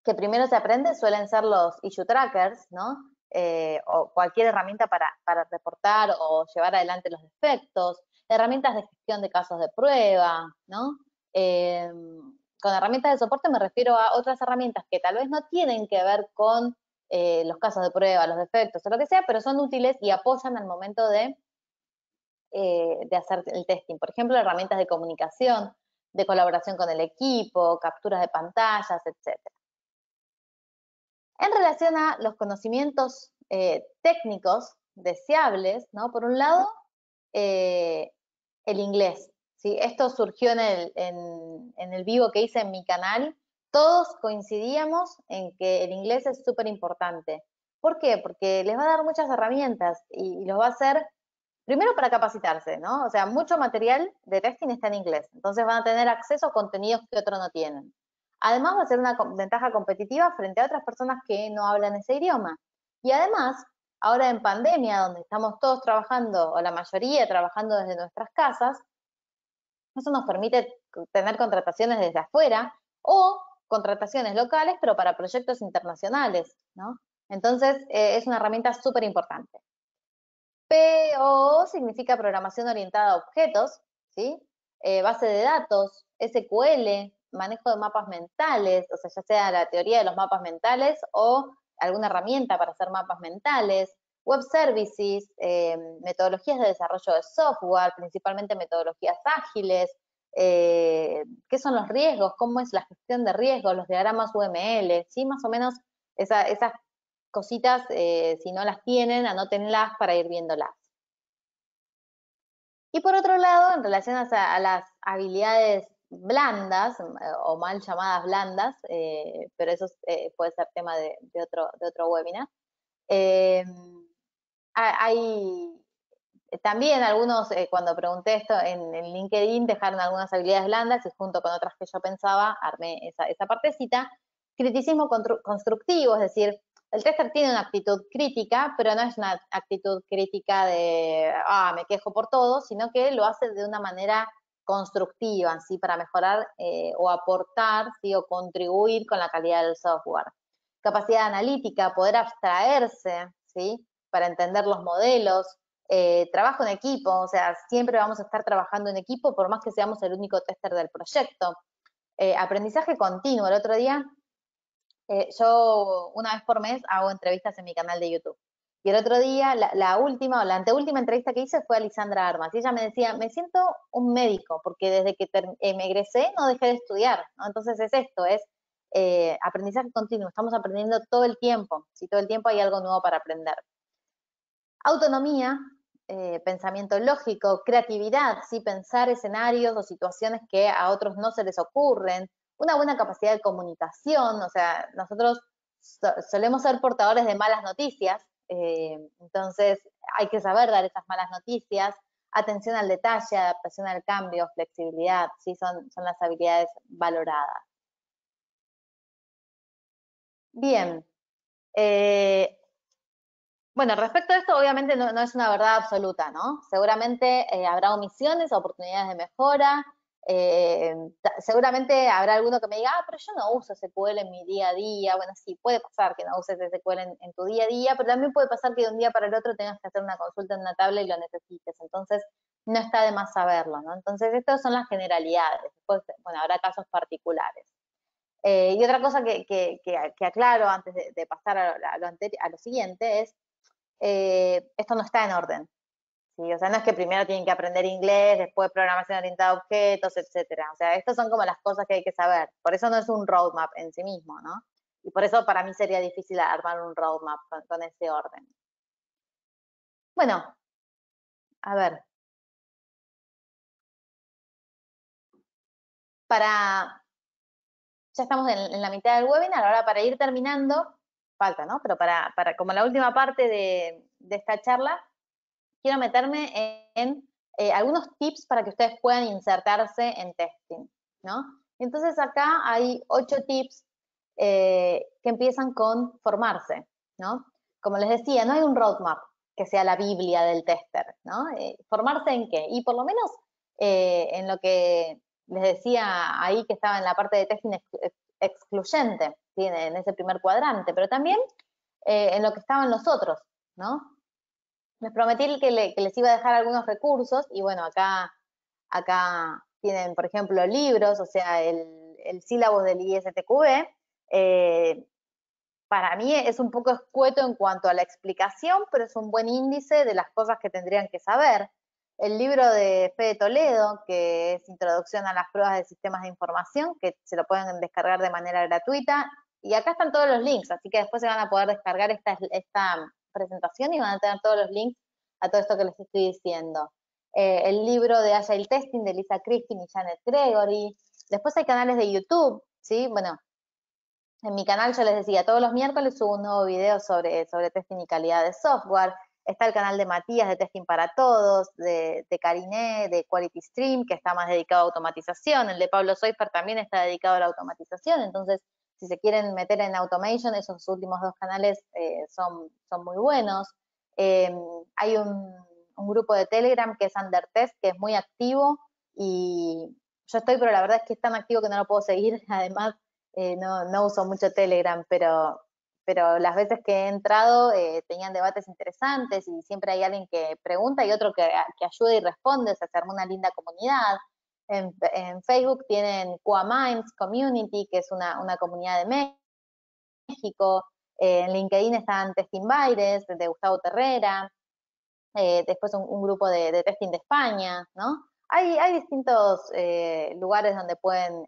que primero se aprende suelen ser los issue trackers, ¿no? Eh, o cualquier herramienta para, reportar o llevar adelante los defectos, herramientas de gestión de casos de prueba, ¿no? Eh, con herramientas de soporte me refiero a otras herramientas que tal vez no tienen que ver con eh, los casos de prueba, los defectos o lo que sea, pero son útiles y apoyan al momento de eh, de hacer el testing. Por ejemplo, herramientas de comunicación, de colaboración con el equipo, capturas de pantallas, etc. En relación a los conocimientos eh, técnicos deseables, ¿no? Por un lado, el inglés. ¿sí? Esto surgió en el, en el vivo que hice en mi canal. Todos coincidíamos en que el inglés es súper importante. ¿Por qué? Porque les va a dar muchas herramientas y los va a hacer Primero para capacitarse, ¿no? O sea, mucho material de testing está en inglés, entonces van a tener acceso a contenidos que otros no tienen. Además va a ser una ventaja competitiva frente a otras personas que no hablan ese idioma. Y además, ahora en pandemia, donde estamos todos trabajando, o la mayoría trabajando desde nuestras casas, eso nos permite tener contrataciones desde afuera o contrataciones locales, pero para proyectos internacionales, ¿no? Entonces, eh, es una herramienta súper importante. PO significa programación orientada a objetos, ¿sí? Eh, base de datos, SQL, manejo de mapas mentales, o sea, ya sea la teoría de los mapas mentales o alguna herramienta para hacer mapas mentales, web services, eh, metodologías de desarrollo de software, principalmente metodologías ágiles, eh, qué son los riesgos, cómo es la gestión de riesgos, los diagramas UML, ¿sí? Más o menos esas cositas, eh, si no las tienen, anótenlas para ir viéndolas. Y por otro lado, en relación a, las habilidades blandas, eh, o mal llamadas blandas, pero eso puede ser tema de, otro, de otro webinar, hay también algunos, cuando pregunté esto en, LinkedIn, dejaron algunas habilidades blandas y junto con otras que yo pensaba, armé esa, esa partecita. Criticismo constructivo, es decir, el tester tiene una actitud crítica, pero no es una actitud crítica de, ah, me quejo por todo, sino que lo hace de una manera constructiva, ¿sí? Para mejorar eh, o aportar, ¿sí? O contribuir con la calidad del software. Capacidad analítica, poder abstraerse, ¿sí? Para entender los modelos. Eh, trabajo en equipo, o sea, siempre vamos a estar trabajando en equipo por más que seamos el único tester del proyecto. Eh, aprendizaje continuo. El otro día eh, yo una vez por mes hago entrevistas en mi canal de YouTube. Y el otro día, la, última o la anteúltima entrevista que hice fue a Lisandra Armas. Y ella me decía, me siento un médico, porque desde que me egresé no dejé de estudiar. Entonces es esto, es aprendizaje continuo. Estamos aprendiendo todo el tiempo. Si todo el tiempo hay algo nuevo para aprender. Autonomía, pensamiento lógico, creatividad, ¿sí? pensar escenarios o situaciones que a otros no se les ocurren, una buena capacidad de comunicación, o sea, nosotros solemos ser portadores de malas noticias, eh, entonces hay que saber dar esas malas noticias, atención al detalle, adaptación al cambio, flexibilidad, sí, son, son las habilidades valoradas. Bien. Eh, bueno, respecto a esto, obviamente no, es una verdad absoluta, ¿no? Seguramente eh, habrá omisiones, oportunidades de mejora, Eh, seguramente habrá alguno que me diga, ah, pero yo no uso SQL en mi día a día. Bueno, sí, puede pasar que no uses SQL en, tu día a día, pero también puede pasar que de un día para el otro tengas que hacer una consulta en una tabla y lo necesites. Entonces, no está de más saberlo, ¿no? Entonces, estas son las generalidades. Después, bueno, habrá casos particulares. Eh, y otra cosa que, que, aclaro antes de, pasar a lo, a lo siguiente es, eh, esto no está en orden. ¿sí? O sea, no es que primero tienen que aprender inglés, después programación orientada a objetos, etcétera. O sea, estas son como las cosas que hay que saber. Por eso no es un roadmap en sí mismo, ¿no? Y por eso para mí sería difícil armar un roadmap con ese orden. Bueno, a ver. Para ya estamos en, la mitad del webinar, ahora para ir terminando, falta, ¿no? Pero para, como la última parte de, esta charla, quiero meterme en, eh, algunos tips para que ustedes puedan insertarse en testing, ¿no? Entonces acá hay ocho tips eh, que empiezan con formarse, ¿no? Como les decía, no hay un roadmap que sea la Biblia del tester, ¿no? Eh, ¿Formarse en qué? Y por lo menos en lo que les decía ahí que estaba en la parte de testing excluyente, tiene en ese primer cuadrante, pero también eh, en lo que estaban los otros, ¿no? Les prometí que, les iba a dejar algunos recursos y bueno, acá, acá tienen, por ejemplo, libros, o sea, el, el sílabus del ISTQB. Eh, para mí es un poco escueto en cuanto a la explicación, pero es un buen índice de las cosas que tendrían que saber el libro de Fede Toledo, que es Introducción a las pruebas de sistemas de información, que se lo pueden descargar de manera gratuita. Y acá están todos los links, así que después se van a poder descargar esta, esta presentación y van a tener todos los links a todo esto que les estoy diciendo. Eh, el libro de Agile Testing de Lisa Christine y Janet Gregory. Después hay canales de YouTube, ¿sí? Bueno, en mi canal yo les decía, todos los miércoles subo un nuevo video sobre, sobre testing y calidad de software. Está el canal de Matías de Testing para Todos, de, de de Quality Stream, que está más dedicado a automatización. El de Pablo Soifer también está dedicado a la automatización. Entonces, si se quieren meter en automation, esos últimos dos canales eh, son, son muy buenos. Em, hay un, grupo de Telegram que es Undertest, que es muy activo y yo estoy, pero la verdad es que es tan activo que no lo puedo seguir. Además, eh, no, no uso mucho Telegram, pero pero las veces que he entrado eh, tenían debates interesantes y siempre hay alguien que pregunta y otro que, ayuda y responde, se arma una linda comunidad. En, Facebook tienen QA Minds Community, que es una, comunidad de México. Eh, en LinkedIn están Testing Baires, de Gustavo Terrera. Eh, después un, grupo de, testing de España, ¿no? Hay, hay distintos lugares donde pueden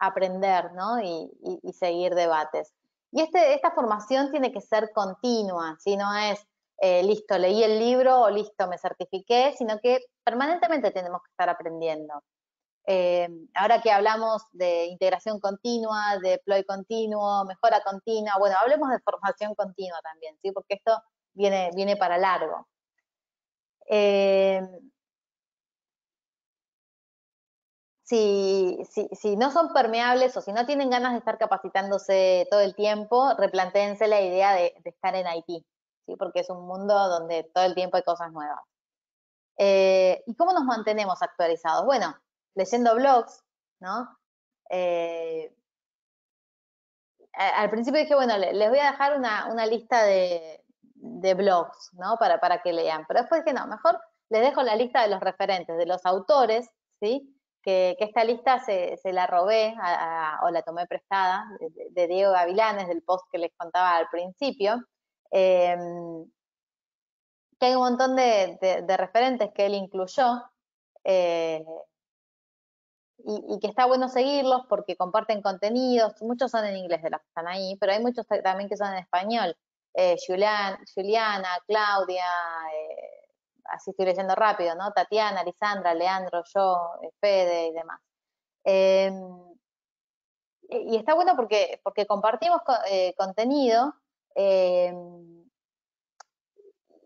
aprender ¿no? y, seguir debates. Y este, esta formación tiene que ser continua, si no es, eh, listo, leí el libro o listo, me certifiqué, sino que permanentemente tenemos que estar aprendiendo. Eh, ahora que hablamos de integración continua, de deploy continuo, mejora continua, bueno, hablemos de formación continua también, ¿sí? porque esto viene, viene para largo. Eh, si, si, no son permeables o si no tienen ganas de estar capacitándose todo el tiempo, replantéense la idea de, estar en IT, ¿sí? porque es un mundo donde todo el tiempo hay cosas nuevas. Eh, ¿Y cómo nos mantenemos actualizados? Bueno, leyendo blogs, ¿no? Eh, al principio dije, bueno, les voy a dejar una, lista de, blogs, ¿no? Para, para que lean. Pero después dije, no, mejor les dejo la lista de los referentes, de los autores, ¿sí? Que, esta lista se, la robé o la tomé prestada de, Diego Gavilanes, del post que les contaba al principio, em, que hay un montón de, referentes que él incluyó eh, y, que está bueno seguirlos porque comparten contenidos, muchos son en inglés de los que están ahí, pero hay muchos también que son en español. Eh, Juliana, Claudia, eh, así estoy leyendo rápido, ¿no? Tatiana, Lisandra, Leandro, yo, eh, Fede y demás. Em, y está bueno porque, porque compartimos eh, contenido em,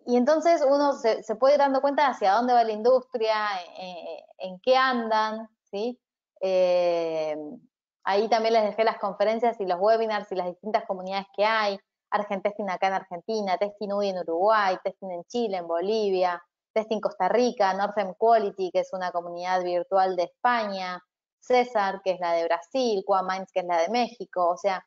y entonces uno se, puede ir dando cuenta hacia dónde va la industria, eh, en qué andan, ¿sí? Em, ahí también les dejé las conferencias y los webinars y las distintas comunidades que hay. Argentesting acá en Argentina, Testing UDI en Uruguay, Testing en Chile, en Bolivia, Testing Costa Rica, Northern Quality, que es una comunidad virtual de España, César, que es la de Brasil, Quamines, que es la de México, o sea,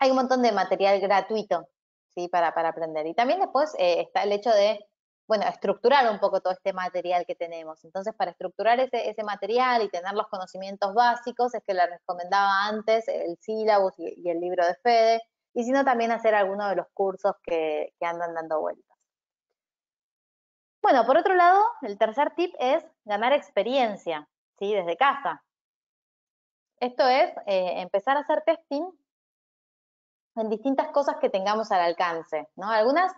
hay un montón de material gratuito, ¿sí? Para, aprender. Y también después eh, está el hecho de, bueno, estructurar un poco todo este material que tenemos. Entonces, para estructurar ese, material y tener los conocimientos básicos, es que les recomendaba antes el sílabus y, el libro de Fede, y si no, también hacer alguno de los cursos que, que andan dando vueltas. Bueno, por otro lado, el tercer tip es ganar experiencia, ¿sí? Desde casa. Esto es eh, empezar a hacer testing en distintas cosas que tengamos al alcance, ¿no? Algunas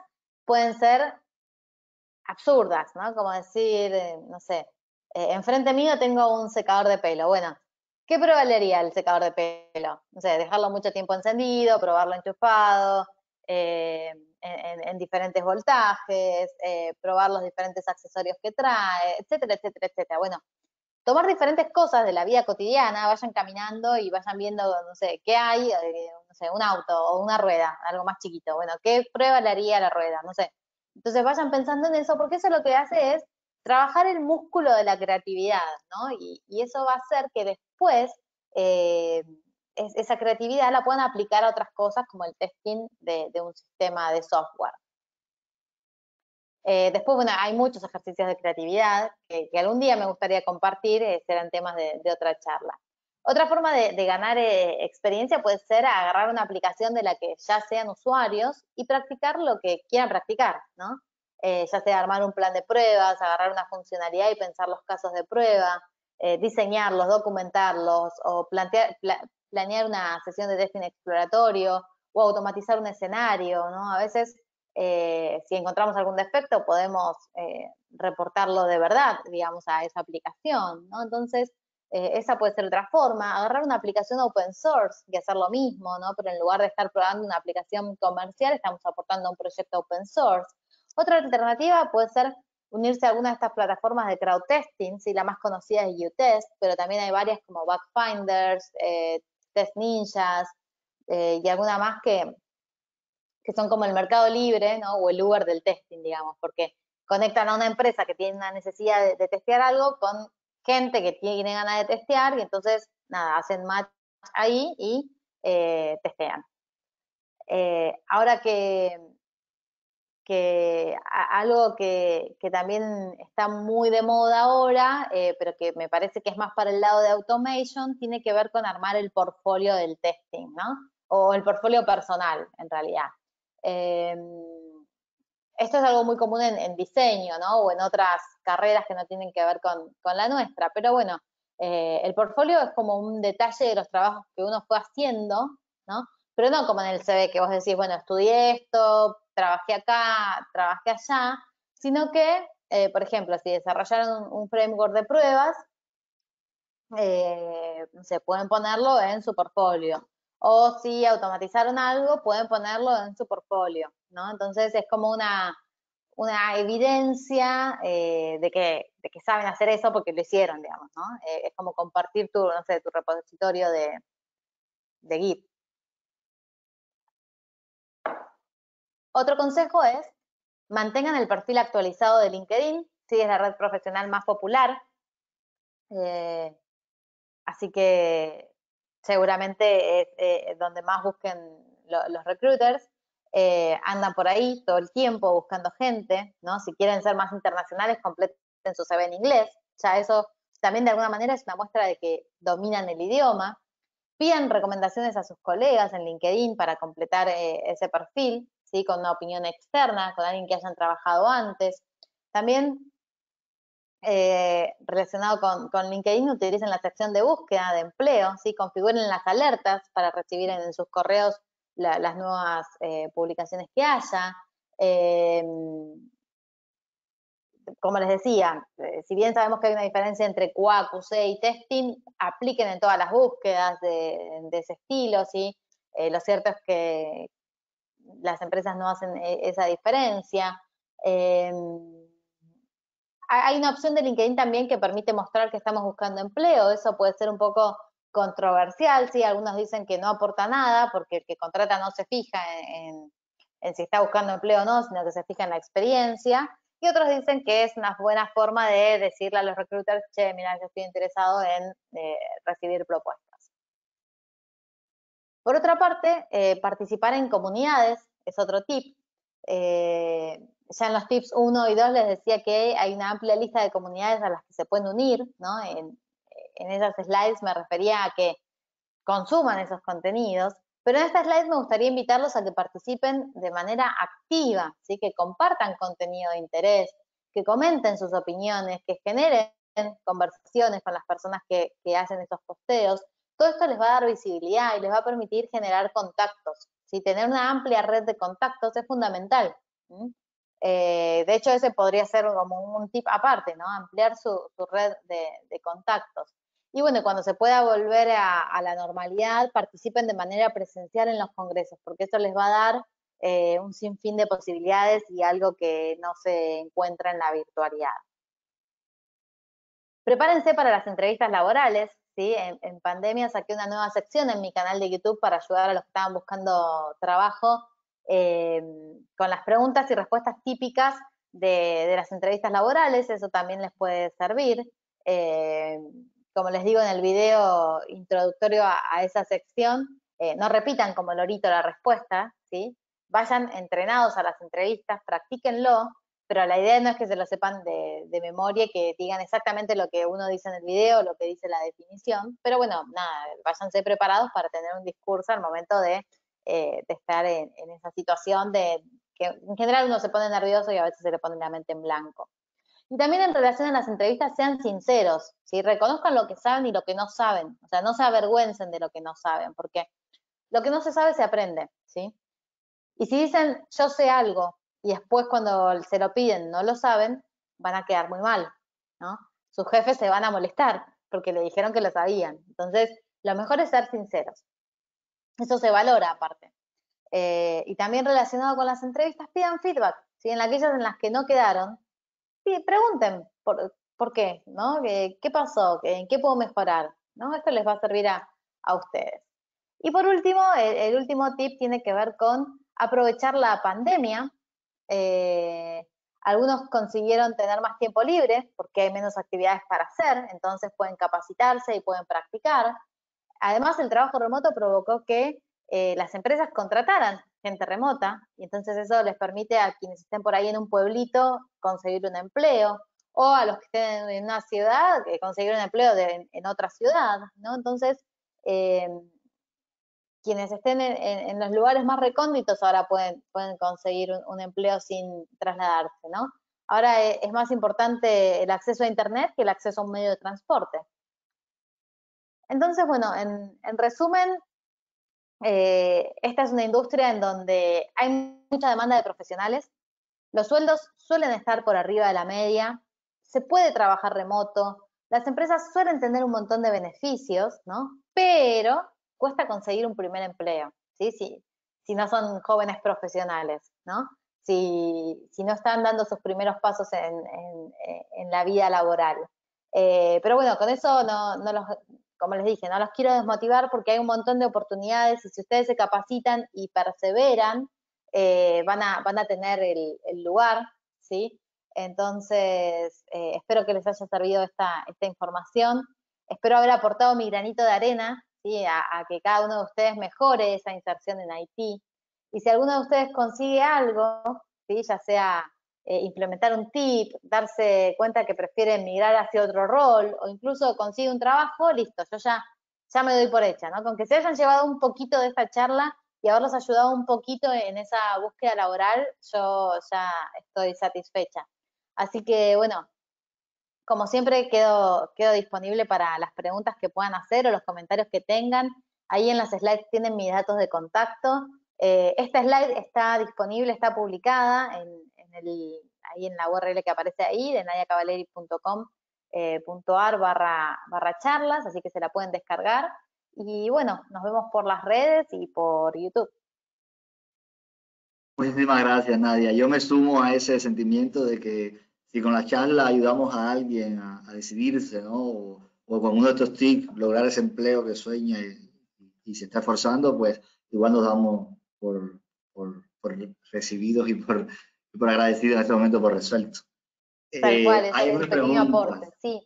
pueden ser absurdas, ¿no? Como decir, eh, no sé, eh, enfrente mío tengo un secador de pelo. Bueno, ¿qué prueba le haría el secador de pelo? No sé, dejarlo mucho tiempo encendido, probarlo enchufado, eh, en, diferentes voltajes, probar los diferentes accesorios que trae, etcétera, etcétera, etcétera. Bueno, tomar diferentes cosas de la vida cotidiana, vayan caminando y vayan viendo, no sé, qué hay, eh, no sé, un auto o una rueda, algo más chiquito. Bueno, ¿qué prueba le haría la rueda? No sé. Entonces vayan pensando en eso, porque eso lo que hace es trabajar el músculo de la creatividad, ¿no? Y, eso va a hacer que después eh, esa creatividad la puedan aplicar a otras cosas como el testing de un sistema de software. Eh, después, bueno, hay muchos ejercicios de creatividad que, algún día me gustaría compartir, eh, serán temas de, otra charla. Otra forma de, ganar eh, experiencia puede ser agarrar una aplicación de la que ya sean usuarios y practicar lo que quieran practicar, ¿no? ya sea armar un plan de pruebas, agarrar una funcionalidad y pensar los casos de prueba, diseñarlos, documentarlos o plantear, planear una sesión de testing exploratorio o automatizar un escenario, ¿no? A veces eh, si encontramos algún defecto, podemos eh, reportarlo de verdad, digamos, a esa aplicación, ¿no? Entonces, eh, esa puede ser otra forma. Agarrar una aplicación open source y hacer lo mismo, ¿no? Pero en lugar de estar probando una aplicación comercial, estamos aportando un proyecto open source. Otra alternativa puede ser unirse a alguna de estas plataformas de crowd testing, si la más conocida es UTest, pero también hay varias como Backfinders, Test Ninjas y alguna más que, que son como el mercado libre, ¿no? O el Uber del testing, digamos, porque conectan a una empresa que tiene una necesidad de, testear algo con gente que tiene ganas de testear y entonces, nada, hacen match ahí y eh, testean. Eh, ahora que, algo que, también está muy de moda ahora, eh, pero que me parece que es más para el lado de automation, tiene que ver con armar el portfolio del testing, ¿no? O el portfolio personal, en realidad. Em, esto es algo muy común en, diseño, ¿no? O en otras carreras que no tienen que ver con, la nuestra. Pero bueno, eh, el portfolio es como un detalle de los trabajos que uno fue haciendo, ¿no? Pero no como en el CV que vos decís, bueno, estudié esto, trabajé acá, trabajé allá, sino que, eh, por ejemplo, si desarrollaron un, framework de pruebas, eh, se pueden ponerlo en su portfolio o si automatizaron algo, pueden ponerlo en su portfolio. Entonces es como una, una evidencia eh, de, que, de, que, saben hacer eso porque lo hicieron, digamos, ¿no? Es como compartir tu, no sé, tu repositorio de, de Git. Otro consejo es, mantengan el perfil actualizado de LinkedIn, si es la red profesional más popular. Eh, así que seguramente es eh, donde más busquen los recruiters, eh, andan por ahí todo el tiempo buscando gente, ¿no? Si quieren ser más internacionales, completen su CV en inglés, ya eso también de alguna manera es una muestra de que dominan el idioma. Pidan recomendaciones a sus colegas en LinkedIn para completar ese perfil, ¿sí? Con una opinión externa, con alguien que hayan trabajado antes. También eh, relacionado con, LinkedIn utilicen la sección de búsqueda de empleo, ¿sí? configuren las alertas para recibir en, sus correos las nuevas eh, publicaciones que haya. Em, como les decía, eh, si bien sabemos que hay una diferencia entre QA, QC y testing, apliquen en todas las búsquedas de, ese estilo, ¿sí? lo cierto es que las empresas no hacen esa diferencia. Em, hay una opción de LinkedIn también que permite mostrar que estamos buscando empleo. Eso puede ser un poco controversial, sí, algunos dicen que no aporta nada porque el que contrata no se fija en, si está buscando empleo o no, sino que se fija en la experiencia. y otros dicen que es una buena forma de decirle a los recruiters, che, mira, yo estoy interesado en eh, recibir propuestas. Por otra parte, eh, participar en comunidades es otro tip. Eh, ya en los tips 1 y 2 les decía que hay una amplia lista de comunidades a las que se pueden unir, ¿no? En, en esas slides me refería a que consuman esos contenidos, pero en esta slide me gustaría invitarlos a que participen de manera activa, ¿sí? que compartan contenido de interés, que comenten sus opiniones, que generen conversaciones con las personas que, hacen estos posteos. Todo esto les va a dar visibilidad y les va a permitir generar contactos. ¿sí? Tener una amplia red de contactos es fundamental. Eh, de hecho, ese podría ser como un tip aparte, ¿no? Ampliar su, red de contactos. Y bueno, cuando se pueda volver a, la normalidad, participen de manera presencial en los congresos, porque eso les va a dar eh, un sinfín de posibilidades y algo que no se encuentra en la virtualidad. Prepárense para las entrevistas laborales. ¿Sí? En, pandemia saqué una nueva sección en mi canal de YouTube para ayudar a los que estaban buscando trabajo eh, con las preguntas y respuestas típicas de, las entrevistas laborales. Eso también les puede servir. Eh, como les digo en el video introductorio a, esa sección, eh, no repitan como lorito la respuesta, ¿sí? Vayan entrenados a las entrevistas, practíquenlo, pero la idea no es que se lo sepan de, memoria, que digan exactamente lo que uno dice en el video, lo que dice la definición, pero bueno, nada, váyanse preparados para tener un discurso al momento de, eh, estar en, en, esa situación de que en general uno se pone nervioso y a veces se le pone la mente en blanco. Y también en relación a las entrevistas sean sinceros, ¿sí? reconozcan lo que saben y lo que no saben, o sea, no se avergüencen de lo que no saben, porque lo que no se sabe se aprende, ¿sí? Y si dicen yo sé algo y después cuando se lo piden no lo saben, van a quedar muy mal, ¿no? Sus jefes se van a molestar porque le dijeron que lo sabían. Entonces, lo mejor es ser sinceros. Eso se valora aparte. Eh, y también relacionado con las entrevistas, pidan feedback. ¿sí? En aquellas en las que no quedaron, sí, pregunten por, qué, ¿no? ¿Qué, pasó? ¿En qué puedo mejorar? ¿no? Esto les va a servir a, ustedes. Y por último, el, último tip tiene que ver con aprovechar la pandemia. Eh, algunos consiguieron tener más tiempo libre porque hay menos actividades para hacer, entonces pueden capacitarse y pueden practicar. Además, el trabajo remoto provocó que eh, las empresas contrataran gente remota, y entonces eso les permite a quienes estén por ahí en un pueblito conseguir un empleo, o a los que estén en una ciudad que conseguir un empleo en, otra ciudad, ¿no? Entonces, eh, quienes estén en, los lugares más recónditos ahora pueden, pueden conseguir un, empleo sin trasladarse, ¿no? Ahora eh, es más importante el acceso a Internet que el acceso a un medio de transporte. Entonces, bueno, en resumen, eh, esta es una industria en donde hay mucha demanda de profesionales, los sueldos suelen estar por arriba de la media, se puede trabajar remoto, las empresas suelen tener un montón de beneficios, ¿no? Pero cuesta conseguir un primer empleo, ¿sí? Si, si no son jóvenes profesionales, ¿no? Si, si no están dando sus primeros pasos en, en, la vida laboral. Eh, pero bueno, con eso no, no, los, como les dije, no los quiero desmotivar porque hay un montón de oportunidades y si ustedes se capacitan y perseveran, eh, van, a, van a tener el, lugar, ¿sí? Entonces, eh, espero que les haya servido esta, esta información. Espero haber aportado mi granito de arena, a, que cada uno de ustedes mejore esa inserción en Haití. Y si alguno de ustedes consigue algo, ¿sí? ya sea eh, implementar un tip, darse cuenta que prefiere migrar hacia otro rol o incluso consigue un trabajo, listo, yo ya, ya me doy por hecha, ¿no? Con que se hayan llevado un poquito de esta charla y haberlos ayudado un poquito en esa búsqueda laboral, yo ya estoy satisfecha. Así que, bueno, como siempre, quedo, quedo disponible para las preguntas que puedan hacer o los comentarios que tengan. Ahí en las slides tienen mis datos de contacto. Eh, esta slide está disponible, está publicada en, ahí en la URL que aparece ahí, de nadiacavaleri.com.ar eh, barra, barra charlas, así que se la pueden descargar. Y bueno, nos vemos por las redes y por YouTube. Muchísimas gracias, Nadia. Yo me sumo a ese sentimiento de que si con la charla ayudamos a alguien a, decidirse, ¿no? O, con uno de estos tips lograr ese empleo que sueña y, se está esforzando, pues igual nos damos por, por, por recibidos y por, por agradecido en este momento por resuelto. Tal cual, es un pequeño aporte, sí.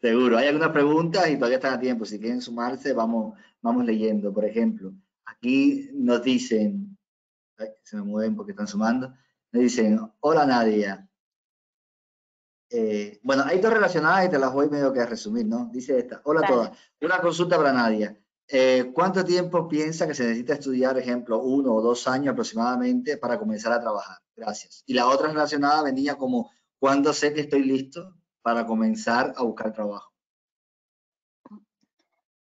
Seguro, hay algunas preguntas y todavía están a tiempo. Si quieren sumarse, vamos, vamos leyendo. Por ejemplo, aquí nos dicen, se me mueven porque están sumando, nos dicen, hola Nadia. Eh, bueno, hay dos relacionadas y te las voy medio que a resumir, ¿no? Dice esta, hola a todas. Una consulta para Nadia. Eh, ¿Cuánto tiempo piensa que se necesita estudiar, ejemplo, uno o dos años aproximadamente para comenzar a trabajar? Gracias. Y la otra relacionada venía como, ¿cuándo sé que estoy listo para comenzar a buscar trabajo?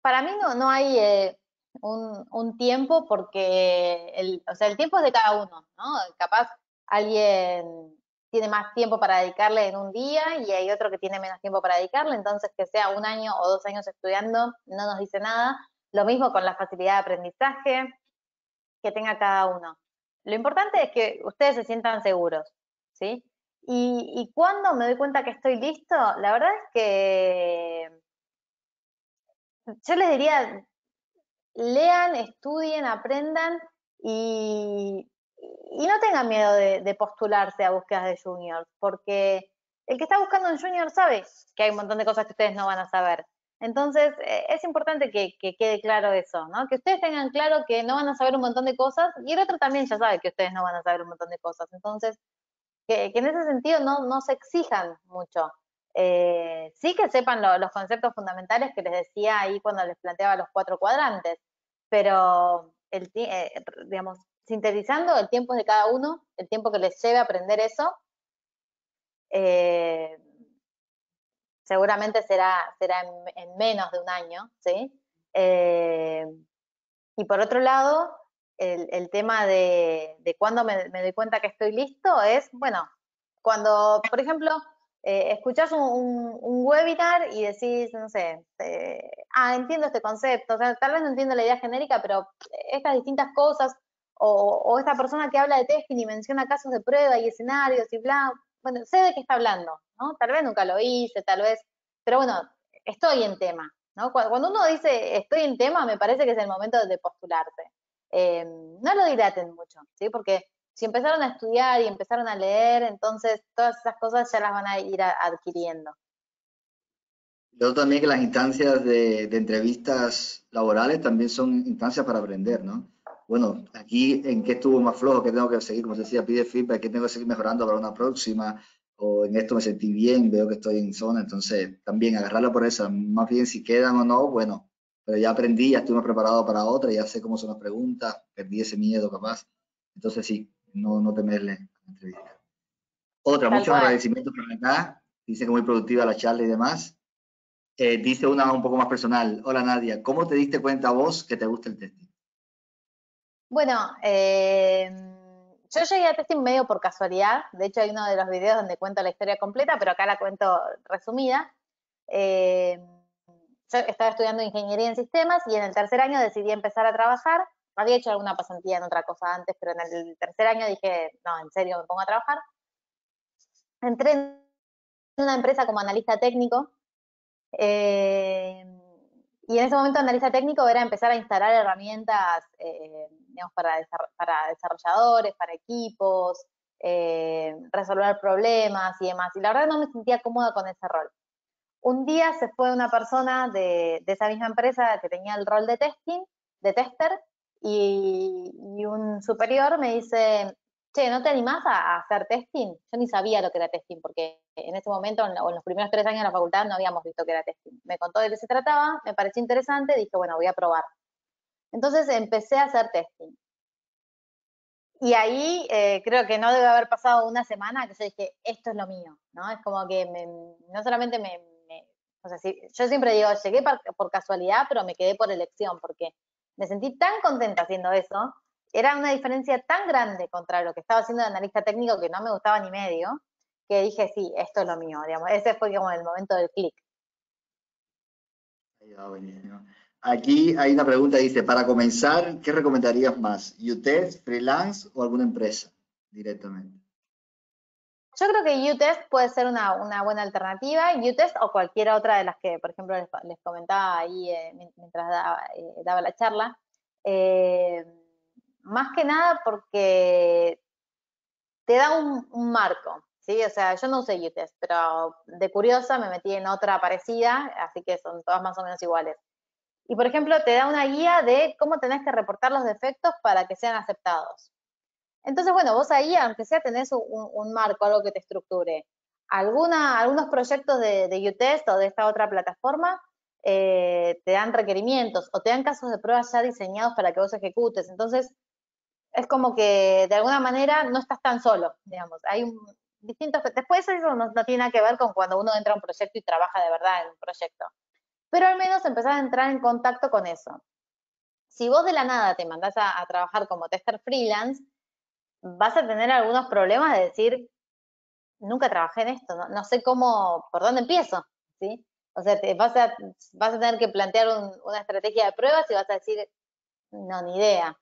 Para mí no, no hay eh, un, tiempo porque, el, o sea, el tiempo es de cada uno, ¿no? Capaz alguien tiene más tiempo para dedicarle en un día y hay otro que tiene menos tiempo para dedicarle, entonces que sea un año o dos años estudiando no nos dice nada. Lo mismo con la facilidad de aprendizaje que tenga cada uno. Lo importante es que ustedes se sientan seguros, ¿sí? Y, y cuando me doy cuenta que estoy listo, la verdad es que yo les diría, lean, estudien, aprendan y, no tengan miedo de, postularse a búsquedas de juniors, porque el que está buscando un junior sabe que hay un montón de cosas que ustedes no van a saber. Entonces, eh, es importante que, quede claro eso, ¿no? Que ustedes tengan claro que no van a saber un montón de cosas y el otro también ya sabe que ustedes no van a saber un montón de cosas. Entonces, que, en ese sentido no, no se exijan mucho. Eh, sí que sepan los conceptos fundamentales que les decía ahí cuando les planteaba los cuatro cuadrantes, pero, el, eh, digamos, sintetizando, el tiempo de cada uno, el tiempo que les lleve a aprender eso, eh, seguramente será, será en, menos de un año, ¿sí? y por otro lado, el, tema de, de cuándo me, me doy cuenta que estoy listo es, bueno, cuando, por ejemplo, eh, escuchás un, webinar y decís, no sé, eh, ah, entiendo este concepto, o sea, tal vez no entiendo la idea genérica, pero estas distintas cosas, o, esta persona que habla de testing y menciona casos de prueba y escenarios y bla, bueno, sé de qué está hablando, ¿no? Tal vez nunca lo hice, tal vez, pero bueno, estoy en tema, ¿no? Cuando uno dice estoy en tema, me parece que es el momento de postularte. Eh, no lo dilaten mucho, ¿sí? Porque si empezaron a estudiar y empezaron a leer, entonces todas esas cosas ya las van a ir adquiriendo. Yo también que las instancias de, entrevistas laborales también son instancias para aprender, ¿no? Bueno, aquí en qué estuvo más flojo, qué tengo que seguir, como se decía, pide feedback, qué tengo que seguir mejorando para una próxima, o en esto me sentí bien, veo que estoy en zona, entonces también agarrarlo por eso, más bien si quedan o no, bueno, pero ya aprendí, ya estuve preparado para otra, ya sé cómo son las preguntas, perdí ese miedo capaz, entonces sí, no, no temerle a la entrevista. Otra, muchos agradecimientos por acá. Dice que muy productiva la charla y demás. Eh, dice una un poco más personal. Hola Nadia, ¿cómo te diste cuenta vos que te gusta el testing? Bueno, eh, yo llegué a testing medio por casualidad. De hecho, hay uno de los videos donde cuento la historia completa, pero acá la cuento resumida. Eh, yo estaba estudiando ingeniería en sistemas y en el tercer año decidí empezar a trabajar había hecho alguna pasantía en otra cosa antes, pero en el tercer año dije, no, en serio, me pongo a trabajar. Entré en una empresa como analista técnico, eh, y en ese momento analista técnico era empezar a instalar herramientas, digamos, para, para, desarrolladores, para equipos, eh, resolver problemas y demás. Y la verdad no me sentía cómoda con ese rol. Un día se fue una persona de, de esa misma empresa que tenía el rol de testing, de tester, y, un superior me dice, che, ¿no te animás a, hacer testing? Yo ni sabía lo que era testing, porque en ese momento, o en los primeros tres años de la facultad, no habíamos visto que era testing. Me contó de qué se trataba, me pareció interesante, dije, bueno, voy a probar. Entonces empecé a hacer testing. Y ahí eh, creo que no debe haber pasado una semana que yo dije, esto es lo mío, ¿no? Es como que no solamente me, o sea, yo siempre digo, llegué por, casualidad, pero me quedé por elección, porque me sentí tan contenta haciendo eso, era una diferencia tan grande contra lo que estaba haciendo de analista técnico que no me gustaba ni medio, que dije, sí, esto es lo mío, digamos, ese fue como el momento del clic. Aquí hay una pregunta, dice, para comenzar, ¿qué recomendarías más? ¿UTEST, freelance o alguna empresa directamente? Yo creo que UTest puede ser una, buena alternativa, UTest o cualquier otra de las que, por ejemplo, les, comentaba ahí eh, mientras eh, daba, la charla. Eh, más que nada porque te da un, marco, ¿sí? O sea, yo no usé UTest, pero de curiosa me metí en otra parecida, así que son todas más o menos iguales. Y, por ejemplo, te da una guía de cómo tenés que reportar los defectos para que sean aceptados. Entonces, bueno, vos ahí, aunque sea, tenés un, marco, algo que te estructure. Algunos proyectos de, de UTest o de esta otra plataforma eh, te dan requerimientos o te dan casos de pruebas ya diseñados para que vos ejecutes. Entonces, es como que de alguna manera no estás tan solo, digamos. Hay un, distintos, después eso no, tiene nada que ver con cuando uno entra a un proyecto y trabaja de verdad en un proyecto. Pero al menos empezar a entrar en contacto con eso. Si vos de la nada te mandás a, trabajar como tester freelance, vas a tener algunos problemas de decir, nunca trabajé en esto, no, sé cómo, por dónde empiezo, ¿sí? O sea, te vas, a, vas a tener que plantear una estrategia de pruebas y vas a decir, no, ni idea.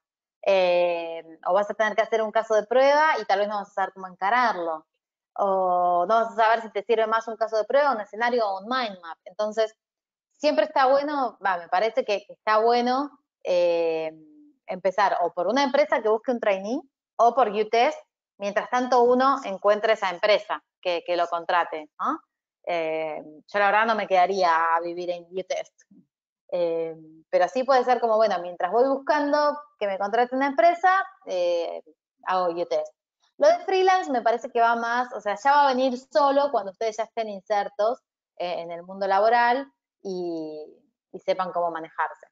Eh, o vas a tener que hacer un caso de prueba y tal vez no vas a saber cómo encararlo. O no vas a saber si te sirve más un caso de prueba, un escenario o un mind map. Entonces, siempre está bueno, me parece que está bueno eh, empezar o por una empresa que busque un trainee o por UTest, mientras tanto uno encuentre esa empresa que, lo contrate. Eh, yo la verdad no me quedaría a vivir en UTest. Eh, pero sí puede ser como, bueno, mientras voy buscando que me contrate una empresa, eh, hago UTest. Lo de freelance me parece que va más, o sea, ya va a venir solo cuando ustedes ya estén insertos en el mundo laboral y, sepan cómo manejarse.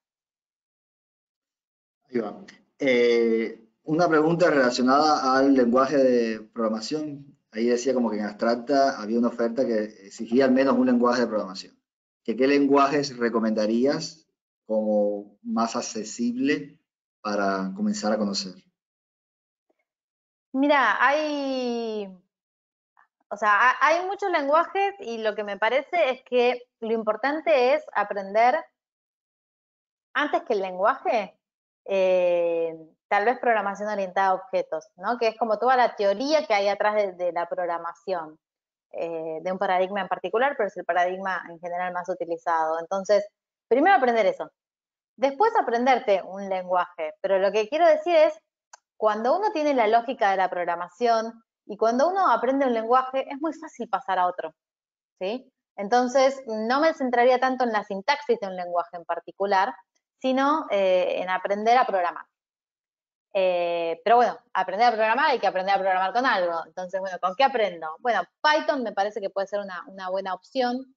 Ahí va. una pregunta relacionada al lenguaje de programación. Ahí decía como que en abstracta había una oferta que exigía al menos un lenguaje de programación qué lenguajes recomendarías como más accesible para comenzar a conocer? Mira, hay, o sea, hay muchos lenguajes y lo que me parece es que lo importante es aprender antes que el lenguaje, eh, tal vez programación orientada a objetos, ¿no? Que es como toda la teoría que hay atrás de la programación. Eh, de un paradigma en particular, pero es el paradigma en general más utilizado. Entonces, primero aprender eso. Después aprenderte un lenguaje, pero lo que quiero decir es, cuando uno tiene la lógica de la programación y cuando uno aprende un lenguaje, es muy fácil pasar a otro, ¿sí? Entonces, no me centraría tanto en la sintaxis de un lenguaje en particular, sino eh, en aprender a programar. Eh, pero bueno, aprender a programar hay que aprender a programar con algo. Entonces, bueno, ¿con qué aprendo? Bueno, Python me parece que puede ser una, buena opción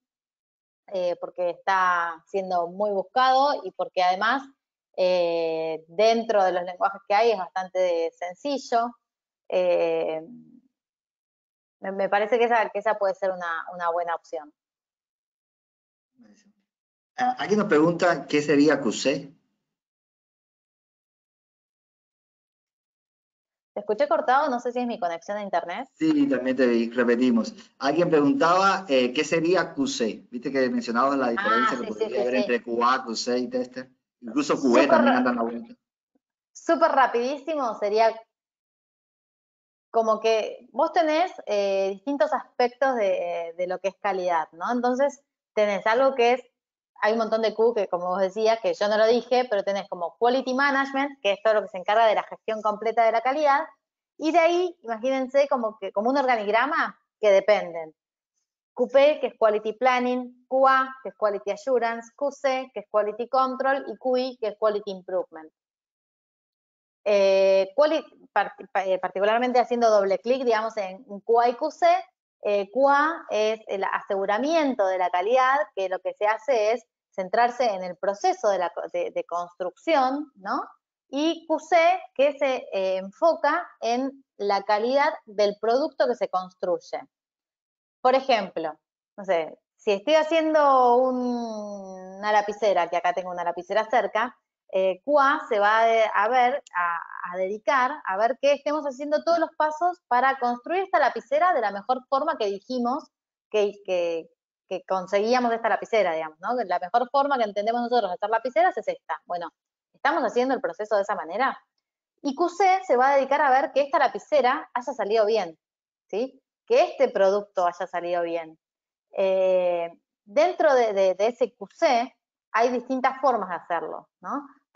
eh, porque está siendo muy buscado y porque además dentro de los lenguajes que hay es bastante sencillo. Me, parece que esa, que esa puede ser una, una buena opción. Aquí nos pregunta qué sería QC. Te escuché cortado, no sé si es mi conexión a internet. Sí, también te repetimos. Alguien preguntaba eh, qué sería QC. Viste que mencionabas la diferencia ah, que podría haber entre QA, QC y tester. Incluso QE también anda en la vuelta. Súper rapidísimo sería como que vos tenés eh, distintos aspectos de, de, lo que es calidad, ¿no? Entonces tenés algo que es hay un montón de Q que, como vos decías, que yo no lo dije, pero tenés como Quality Management, que es todo lo que se encarga de la gestión completa de la calidad, y de ahí, imagínense como, que, como un organigrama que dependen. QP, que es Quality Planning, QA, que es Quality Assurance, QC, que es Quality Control, y QI, que es Quality Improvement. Eh, eh, particularmente haciendo doble clic, digamos, en QA y QC, QA es el aseguramiento de la calidad, que lo que se hace es centrarse en el proceso de, construcción, ¿no? Y QC, que se eh, enfoca en la calidad del producto que se construye. Por ejemplo, no sé, si estoy haciendo una lapicera, que acá tengo una lapicera cerca, eh, se va a, ver, a, dedicar a ver que estemos haciendo todos los pasos para construir esta lapicera de la mejor forma que dijimos que, que, conseguíamos esta lapicera, digamos. La mejor forma que entendemos nosotros de hacer lapiceras es esta. Bueno, ¿estamos haciendo el proceso de esa manera? Y QC se va a dedicar a ver que esta lapicera haya salido bien, ¿sí? Que este producto haya salido bien. Eh, dentro de, ese QC hay distintas formas de hacerlo.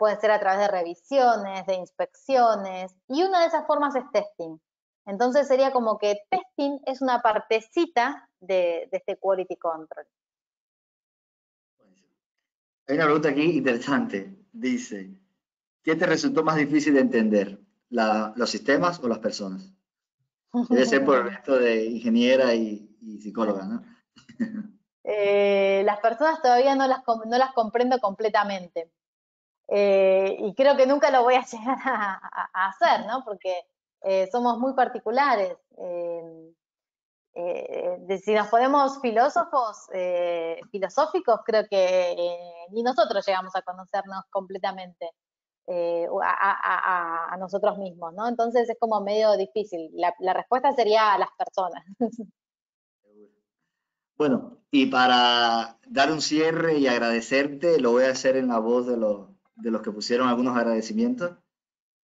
Pueden ser a través de revisiones, de inspecciones, y una de esas formas es testing. Entonces sería como que testing es una partecita de, este quality control. Hay una pregunta aquí interesante. Dice, ¿qué te resultó más difícil de entender? ¿Los sistemas o las personas? Debe ser por esto de ingeniera y, psicóloga, ¿no? Eh, las personas todavía no las, no las comprendo completamente. Eh, y creo que nunca lo voy a llegar a, hacer, ¿no? Porque eh, somos muy particulares. si nos ponemos filósofos, filosóficos, creo que ni nosotros llegamos a conocernos completamente. A, nosotros mismos, ¿no? Entonces es como medio difícil. La, la respuesta sería a las personas. Bueno, y para dar un cierre y agradecerte, lo voy a hacer en la voz de los, de los que pusieron algunos agradecimientos.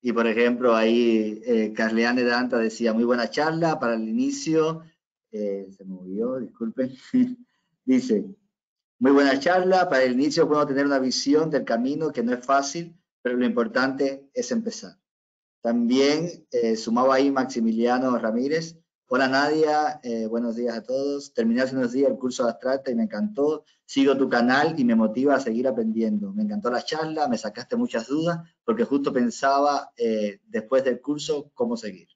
Y por ejemplo, ahí eh, Carleane Danta decía, muy buena charla para el inicio. Eh, se movió, disculpen. Dice, muy buena charla, para el inicio puedo tener una visión del camino que no es fácil, pero lo importante es empezar. También eh, sumaba ahí Maximiliano Ramírez, Hola Nadia, eh, buenos días a todos. Terminé hace unos días el curso de Abstracta y me encantó. Sigo tu canal y me motiva a seguir aprendiendo. Me encantó la charla, me sacaste muchas dudas porque justo pensaba eh, después del curso cómo seguir.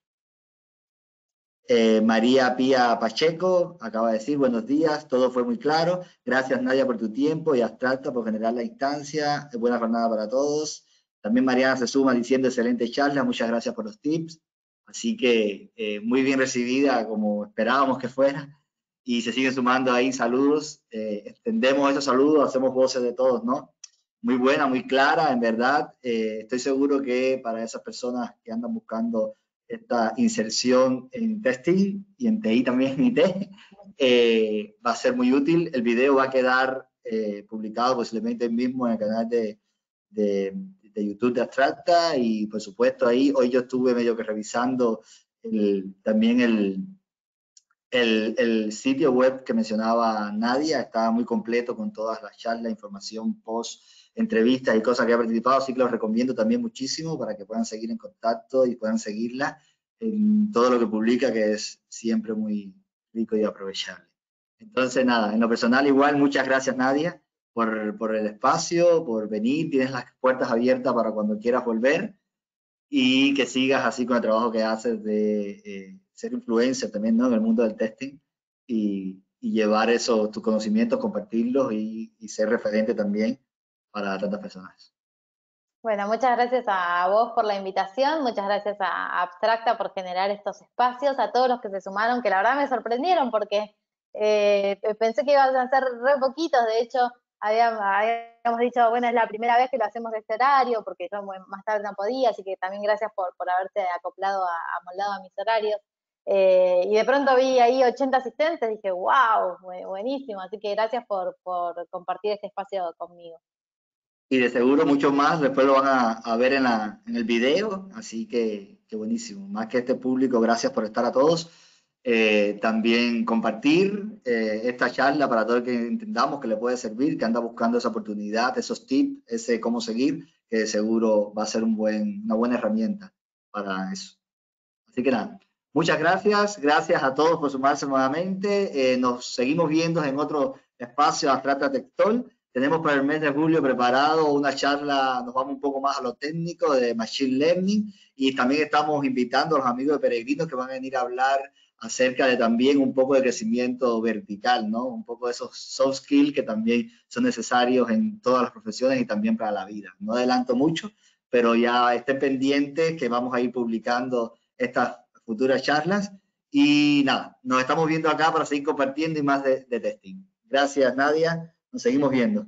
Eh, María Pía Pacheco acaba de decir buenos días, todo fue muy claro. Gracias Nadia por tu tiempo y Abstracta por generar la instancia. Buena jornada para todos. También Mariana se suma diciendo excelente charla, muchas gracias por los tips. Así que eh, muy bien recibida, como esperábamos que fuera. Y se siguen sumando ahí saludos. Eh, extendemos esos saludos, hacemos voces de todos, ¿no? Muy buena, muy clara, en verdad. Eh, estoy seguro que para esas personas que andan buscando esta inserción en testing y en TI también en IT, va a ser muy útil. El video va a quedar publicado posiblemente mismo en el canal de, de YouTube de Abstracta y por supuesto ahí hoy yo estuve medio que revisando también el, el, sitio web que mencionaba Nadia, estaba muy completo con todas las charlas, información, post, entrevistas y cosas que ha participado, así que los recomiendo también muchísimo para que puedan seguir en contacto y puedan seguirla en todo lo que publica, que es siempre muy rico y aprovechable. Entonces, nada, en lo personal igual, muchas gracias Nadia por, el espacio, por venir, tienes las puertas abiertas para cuando quieras volver y que sigas así con el trabajo que haces de eh, ser influencer también ¿no? en el mundo del testing y, llevar eso, tus conocimientos, compartirlos y, ser referente también para tantas personas. Bueno, muchas gracias a vos por la invitación, muchas gracias a Abstracta por generar estos espacios, a todos los que se sumaron, que la verdad me sorprendieron porque eh, pensé que iban a ser re poquitos, de hecho habíamos, dicho, bueno, es la primera vez que lo hacemos de este horario, porque yo más tarde no podía, así que también gracias por, por haberte acoplado, a, amoldado a mis horarios. Eh, y de pronto vi ahí 80 asistentes, dije, wow, buenísimo, así que gracias por, por compartir este espacio conmigo. Y de seguro mucho más, después lo van a, a ver en, la, en, el video, así que, que buenísimo. Más que este público, gracias por estar a todos. Eh, también compartir eh, esta charla para todo el que entendamos que le puede servir, que anda buscando esa oportunidad, esos tips, ese cómo seguir, que seguro va a ser una buena herramienta para eso. Así que nada, muchas gracias, gracias a todos por sumarse nuevamente. Eh, nos seguimos viendo en otro espacio Astrata Tectol. Tenemos para el mes de julio preparado una charla, nos vamos un poco más a lo técnico de Machine Learning y también estamos invitando a los amigos de Peregrinos que van a venir a hablar acerca de también un poco de crecimiento vertical, ¿no? Un poco de esos soft skills que también son necesarios en todas las profesiones y también para la vida. No adelanto mucho, pero ya estén pendientes que vamos a ir publicando estas futuras charlas. Y nada, nos estamos viendo acá para seguir compartiendo y más de, de testing. Gracias, Nadia. Nos seguimos viendo.